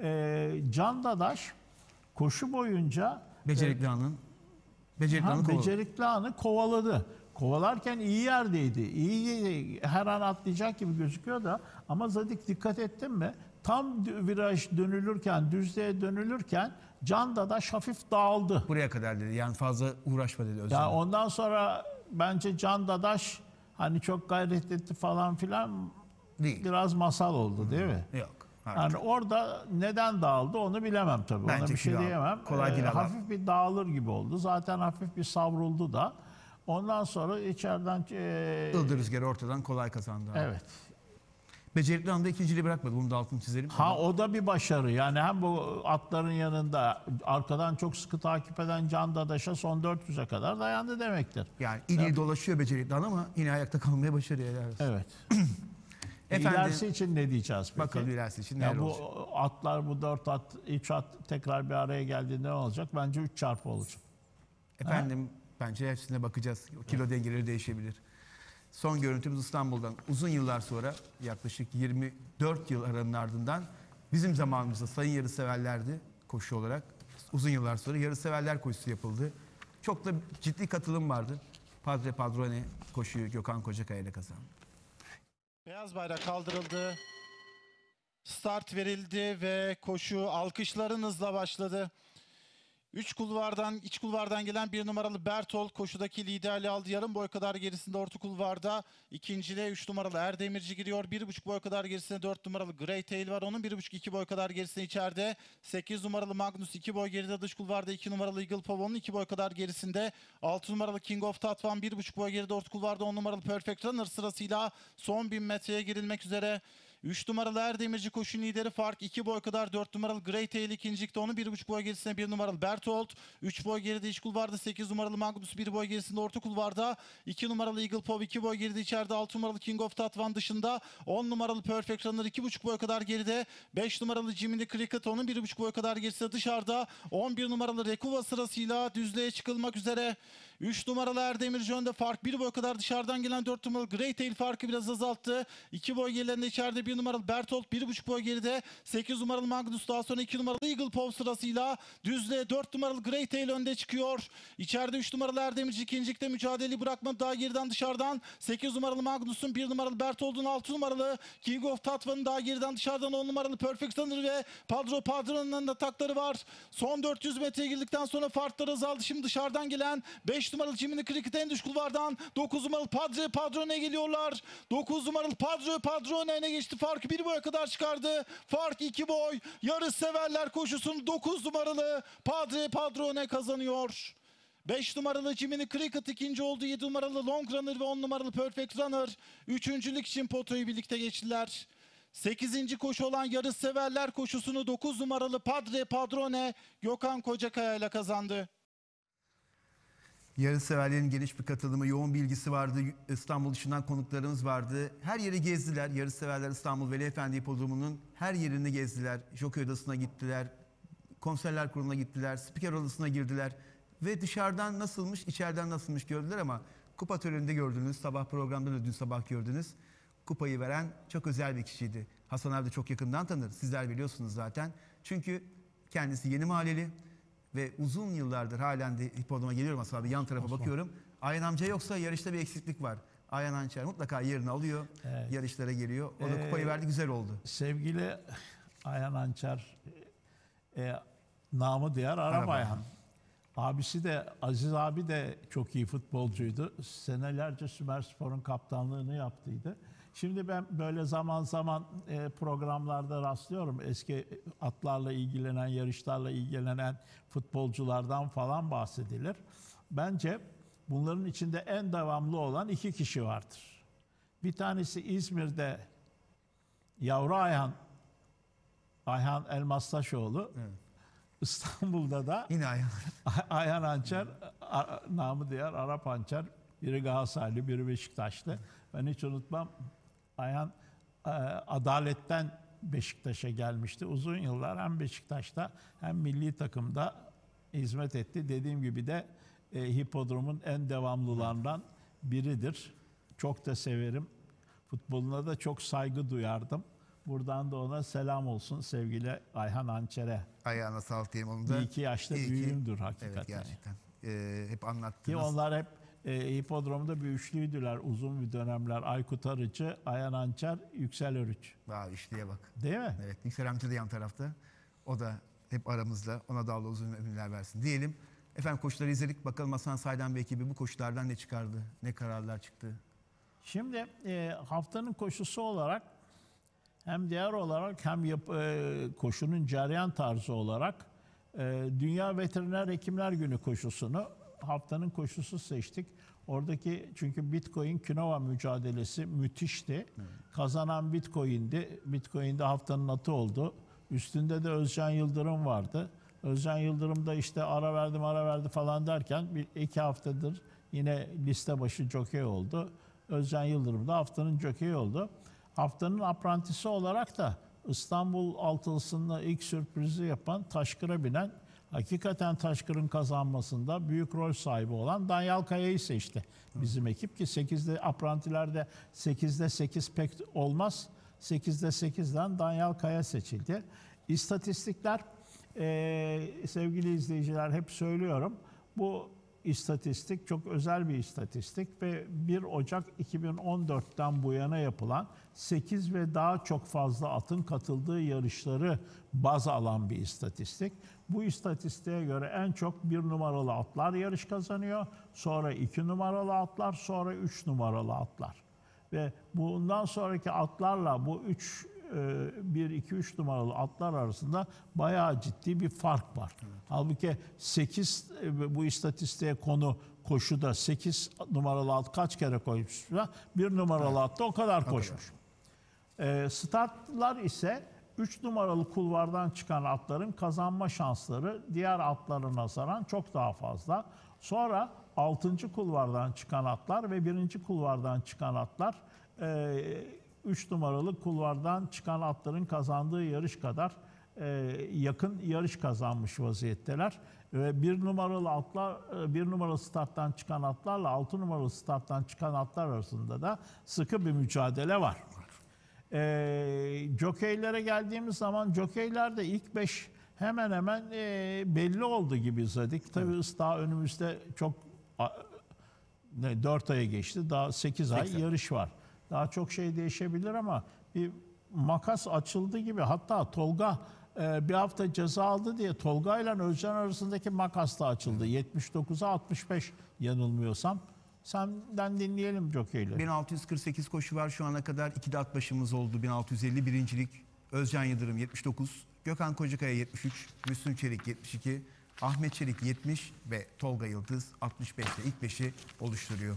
Speaker 2: Ee, Can Dadaş koşu boyunca
Speaker 1: Beceriklihan'ın Beceriklihan'ı
Speaker 2: Ha,
Speaker 1: kovaladı.
Speaker 2: becerikli anı kovaladı. Kovalarken iyi yerdeydi. İyi her an atlayacak gibi gözüküyor da ama Zadik dikkat ettin mi? Tam viraj dönülürken, düzlüğe dönülürken Can Dadaş hafif dağıldı.
Speaker 1: Buraya kadar dedi. Yani fazla uğraşma dedi Özlem.
Speaker 2: Ya ondan sonra bence Can Dadaş hani çok gayret etti falan filan biraz masal oldu değil mi?
Speaker 1: Yok.
Speaker 2: Yani orada neden dağıldı onu bilemem tabii. Ona
Speaker 1: Bence
Speaker 2: bir şey diyemem.
Speaker 1: kolay değil adam.
Speaker 2: hafif bir dağılır gibi oldu. Zaten hafif bir savruldu da. Ondan sonra içeriden e,
Speaker 1: Ildır Rüzgarı ortadan kolay kazandı. abi.
Speaker 2: Evet.
Speaker 1: Beceriklihan da ikinciliği bırakmadı. Bunu da altını çizelim.
Speaker 2: Ha o da bir başarı. Yani hem bu atların yanında arkadan çok sıkı takip eden Can Dadaş'a son 400'e kadar dayandı demektir.
Speaker 1: Yani ili dolaşıyor Beceriklihan ama yine ayakta kalmaya başarıyor.
Speaker 2: Evet.
Speaker 1: Efendim,
Speaker 2: İlerisi için ne diyeceğiz peki?
Speaker 1: Bakalım ilerisi için
Speaker 2: Ya
Speaker 1: neler
Speaker 2: bu
Speaker 1: olacak?
Speaker 2: atlar bu dört at, üç at tekrar bir araya geldiğinde ne olacak? Bence 3 çarpı olacak.
Speaker 1: Efendim bence hepsine bakacağız. Kilo dengeleri değişebilir. Son görüntümüz İstanbul'dan. Uzun yıllar sonra yaklaşık 24 yıl aranın ardından bizim zamanımızda sayın yarı severlerdi koşu olarak. Uzun yıllar sonra yarı severler koşusu yapıldı. Çok da ciddi katılım vardı. Padre Padrone koşuyu Gökhan Kocakaya ile kazandı.
Speaker 21: Beyaz bayrak kaldırıldı. Start verildi ve koşu alkışlarınızla başladı. Üç kulvardan, iç kulvardan gelen bir numaralı Bertol koşudaki liderliği aldı. Yarım boy kadar gerisinde orta kulvarda. ikincide üç numaralı Erdemirci giriyor. Bir buçuk boy kadar gerisinde dört numaralı Grey Tail var. Onun bir buçuk iki boy kadar gerisinde içeride. Sekiz numaralı Magnus iki boy geride dış kulvarda. iki numaralı Eagle Pavon'un iki boy kadar gerisinde. Altı numaralı King of Tatvan bir buçuk boy geride orta kulvarda. On numaralı Perfect Runner sırasıyla son bin metreye girilmek üzere. 3 numaralı Erdemirci koşu lideri fark 2 boy kadar. 4 numaralı Great Tail ikincilikte onu 1,5 boy gerisinde 1 numaralı Bertolt 3 boy geride iç kulvarda 8 numaralı Magnus 1 boy gerisinde orta kulvarda. 2 numaralı Eagle Pov 2 boy geride içeride 6 numaralı King of Tatvan dışında. 10 numaralı Perfect Runner 2,5 boy kadar geride. 5 numaralı Jimmy Cricket onun 1,5 boy kadar gerisinde dışarıda. 11 numaralı Rekuva sırasıyla düzlüğe çıkılmak üzere 3 numaralı Erdemirci önde fark 1 boy kadar dışarıdan gelen 4 numaralı Great Tail farkı biraz azalttı 2 boy gerilerinde içeride 1 numaralı Bertolt 1,5 boy geride. 8 numaralı Magnus daha sonra 2 numaralı Eagle Pop sırasıyla düzle 4 numaralı Great Tail önde çıkıyor. İçeride 3 numaralı Erdemirci ikincilikte mücadeleyi bırakmadı. Daha geriden dışarıdan 8 numaralı Magnus'un 1 numaralı Bertolt'un 6 numaralı King of Tatva'nın daha geriden dışarıdan 10 numaralı Perfect Thunder ve Padro Padro'nun da takları var. Son 400 metreye girdikten sonra farklar azaldı. Şimdi dışarıdan gelen 5 numaralı Jimmy Cricket en dış kulvardan 9 numaralı Padre Padrone geliyorlar. 9 numaralı Padre Padrone öne geçti. Farkı 1 boya kadar çıkardı. Fark 2 boy. Yarış severler koşusunu 9 numaralı Padre Padrone kazanıyor. 5 numaralı Jiminy Cricket ikinci oldu. 7 numaralı Long Runner ve 10 numaralı Perfect Runner. Üçüncülük için potoyu birlikte geçtiler. 8. koşu olan yarış severler koşusunu 9 numaralı Padre Padrone Gökhan Kocakaya ile kazandı.
Speaker 1: Yarış severlerin geniş bir katılımı, yoğun bilgisi vardı. İstanbul dışından konuklarımız vardı. Her yeri gezdiler. Yarış severler İstanbul Veli Efendi Hipodromu'nun her yerini gezdiler. Jockey odasına gittiler. Konserler kuruluna gittiler. Spiker odasına girdiler. Ve dışarıdan nasılmış, içeriden nasılmış gördüler ama kupa töreninde gördünüz. Sabah programda da dün sabah gördünüz. Kupayı veren çok özel bir kişiydi. Hasan abi de çok yakından tanır. Sizler biliyorsunuz zaten. Çünkü kendisi yeni mahalleli ve uzun yıllardır halen de hipodroma geliyorum aslında abi yan tarafa bakıyorum. Ayhan amca yoksa yarışta bir eksiklik var. Ayhan Hançer mutlaka yerini alıyor.
Speaker 2: Evet.
Speaker 1: Yarışlara geliyor. O da kupayı
Speaker 2: Ee,
Speaker 1: verdi güzel oldu.
Speaker 2: Sevgili Ayhan Ançar, e, namı diğer Arap Ayhan. Abisi de Aziz abi de çok iyi futbolcuydu. Senelerce Sümer Spor'un kaptanlığını yaptıydı. Şimdi ben böyle zaman zaman e, programlarda rastlıyorum. Eski atlarla ilgilenen, yarışlarla ilgilenen futbolculardan falan bahsedilir. Bence bunların içinde en devamlı olan iki kişi vardır. Bir tanesi İzmir'de Yavru Ayhan, Ayhan Elmastaşoğlu. İstanbul'da da
Speaker 1: Yine Ayhan.
Speaker 2: Ayhan Hançer, a- namı diğer Arap Hançer. Biri Galatasaraylı, biri Beşiktaşlı. Ben hiç unutmam. Ayhan e, adaletten Beşiktaş'a gelmişti. Uzun yıllar hem Beşiktaş'ta hem milli takımda hizmet etti. Dediğim gibi de e, hipodromun en devamlılarından biridir. Çok da severim. Futboluna da çok saygı duyardım. Buradan da ona selam olsun sevgili Ayhan Hançer'e.
Speaker 1: Ayağına sağlık diyeyim onu da.
Speaker 2: İyi ki yaşta
Speaker 1: İyi ki-
Speaker 2: büyüğümdür hakikaten.
Speaker 1: Evet gerçekten. Ee, hep anlattınız.
Speaker 2: Ki onlar hep e, hipodromda bir üçlüydüler uzun bir dönemler. Aykut Arıcı, Ayhan Ançer, Yüksel Örüç.
Speaker 1: Vay üçlüye bak.
Speaker 2: Değil mi?
Speaker 1: Evet. Yüksel amca da yan tarafta. O da hep aramızda. Ona da Allah uzun ömürler versin. Diyelim. Efendim koşuları izledik. Bakalım Hasan Saydan ve ekibi bu koşulardan ne çıkardı? Ne kararlar çıktı?
Speaker 2: Şimdi e, haftanın koşusu olarak hem diğer olarak hem yap- e, koşunun ceryan tarzı olarak e, Dünya Veteriner Hekimler Günü koşusunu haftanın koşusu seçtik. Oradaki çünkü Bitcoin Kinova mücadelesi müthişti. Kazanan Bitcoin'di. Bitcoin'de haftanın atı oldu. Üstünde de Özcan Yıldırım vardı. Özcan Yıldırım da işte ara verdim ara verdi falan derken bir iki haftadır yine liste başı jokey oldu. Özcan Yıldırım da haftanın jokeyi oldu. Haftanın aprantisi olarak da İstanbul altılısında ilk sürprizi yapan Taşkır'a binen hakikaten Taşkır'ın kazanmasında büyük rol sahibi olan Danyal Kaya'yı seçti bizim ekip ki 8'de aprantilerde 8'de 8 pek olmaz. 8'de 8'den Danyal Kaya seçildi. İstatistikler eee, sevgili izleyiciler hep söylüyorum. Bu istatistik çok özel bir istatistik ve 1 Ocak 2014'ten bu yana yapılan 8 ve daha çok fazla atın katıldığı yarışları baz alan bir istatistik. Bu istatistiğe göre en çok 1 numaralı atlar yarış kazanıyor. Sonra 2 numaralı atlar, sonra 3 numaralı atlar. Ve bundan sonraki atlarla bu 3 1 2 3 numaralı atlar arasında bayağı ciddi bir fark var. Halbuki 8 bu istatistiğe konu koşuda 8 numaralı at kaç kere koşmuşsa bir numaralı at da o kadar koşmuş. E, startlar ise 3 numaralı kulvardan çıkan atların kazanma şansları diğer atlara nazaran çok daha fazla. Sonra 6. kulvardan çıkan atlar ve 1. kulvardan çıkan atlar 3 numaralı kulvardan çıkan atların kazandığı yarış kadar yakın yarış kazanmış vaziyetteler. Ve bir numaralı atlar, bir numaralı starttan çıkan atlarla altı numaralı starttan çıkan atlar arasında da sıkı bir mücadele var. Ee, jokeylere geldiğimiz zaman jokeylerde ilk 5 hemen hemen e, belli oldu gibi izledik. Tabii ıslah önümüzde çok a- ne 4 aya geçti. Daha 8 ay
Speaker 1: Sekiz ay.
Speaker 2: yarış var. Daha çok şey değişebilir ama bir makas açıldı gibi. Hatta Tolga e, bir hafta ceza aldı diye Tolga ile Özcan arasındaki makas da açıldı. 79'a 65 yanılmıyorsam. Senden dinleyelim jokeyleri.
Speaker 1: 1648 koşu var şu ana kadar. İki de başımız oldu. 1650 birincilik. Özcan Yıldırım 79. Gökhan Kocakaya 73. Müslüm Çelik 72. Ahmet Çelik 70 ve Tolga Yıldız 65 ile ilk beşi oluşturuyor.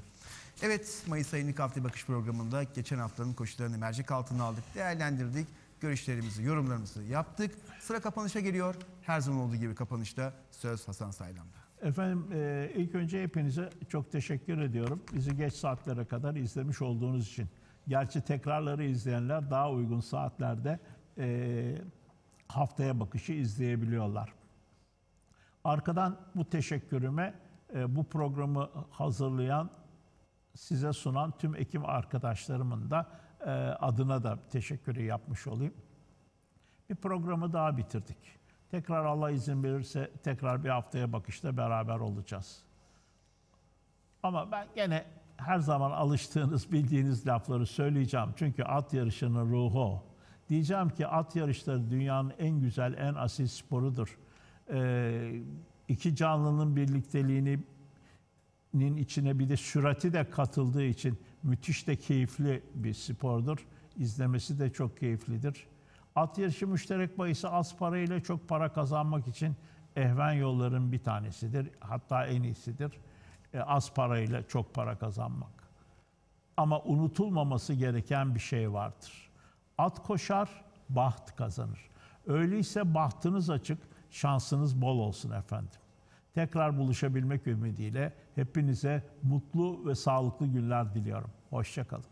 Speaker 1: Evet Mayıs ayının ilk hafta bakış programında geçen haftanın koşularını mercek altına aldık, değerlendirdik. Görüşlerimizi, yorumlarımızı yaptık. Sıra kapanışa geliyor. Her zaman olduğu gibi kapanışta söz Hasan Saylan'da.
Speaker 2: Efendim e, ilk önce hepinize çok teşekkür ediyorum. Bizi geç saatlere kadar izlemiş olduğunuz için. Gerçi tekrarları izleyenler daha uygun saatlerde e, haftaya bakışı izleyebiliyorlar. Arkadan bu teşekkürüme e, bu programı hazırlayan, size sunan tüm ekip arkadaşlarımın da adına da teşekkürü yapmış olayım. Bir programı daha bitirdik. Tekrar Allah izin verirse tekrar bir haftaya bakışta beraber olacağız. Ama ben gene her zaman alıştığınız, bildiğiniz lafları söyleyeceğim. Çünkü at yarışının ruhu. Diyeceğim ki at yarışları dünyanın en güzel, en asil sporudur. Ee, iki canlının birlikteliğinin içine bir de sürati de katıldığı için müthiş de keyifli bir spordur. İzlemesi de çok keyiflidir. At yarışı müşterek bahisi az parayla çok para kazanmak için ehven yolların bir tanesidir. Hatta en iyisidir. E, az parayla çok para kazanmak. Ama unutulmaması gereken bir şey vardır. At koşar, baht kazanır. Öyleyse bahtınız açık, şansınız bol olsun efendim. Tekrar buluşabilmek ümidiyle hepinize mutlu ve sağlıklı günler diliyorum. Hoşçakalın.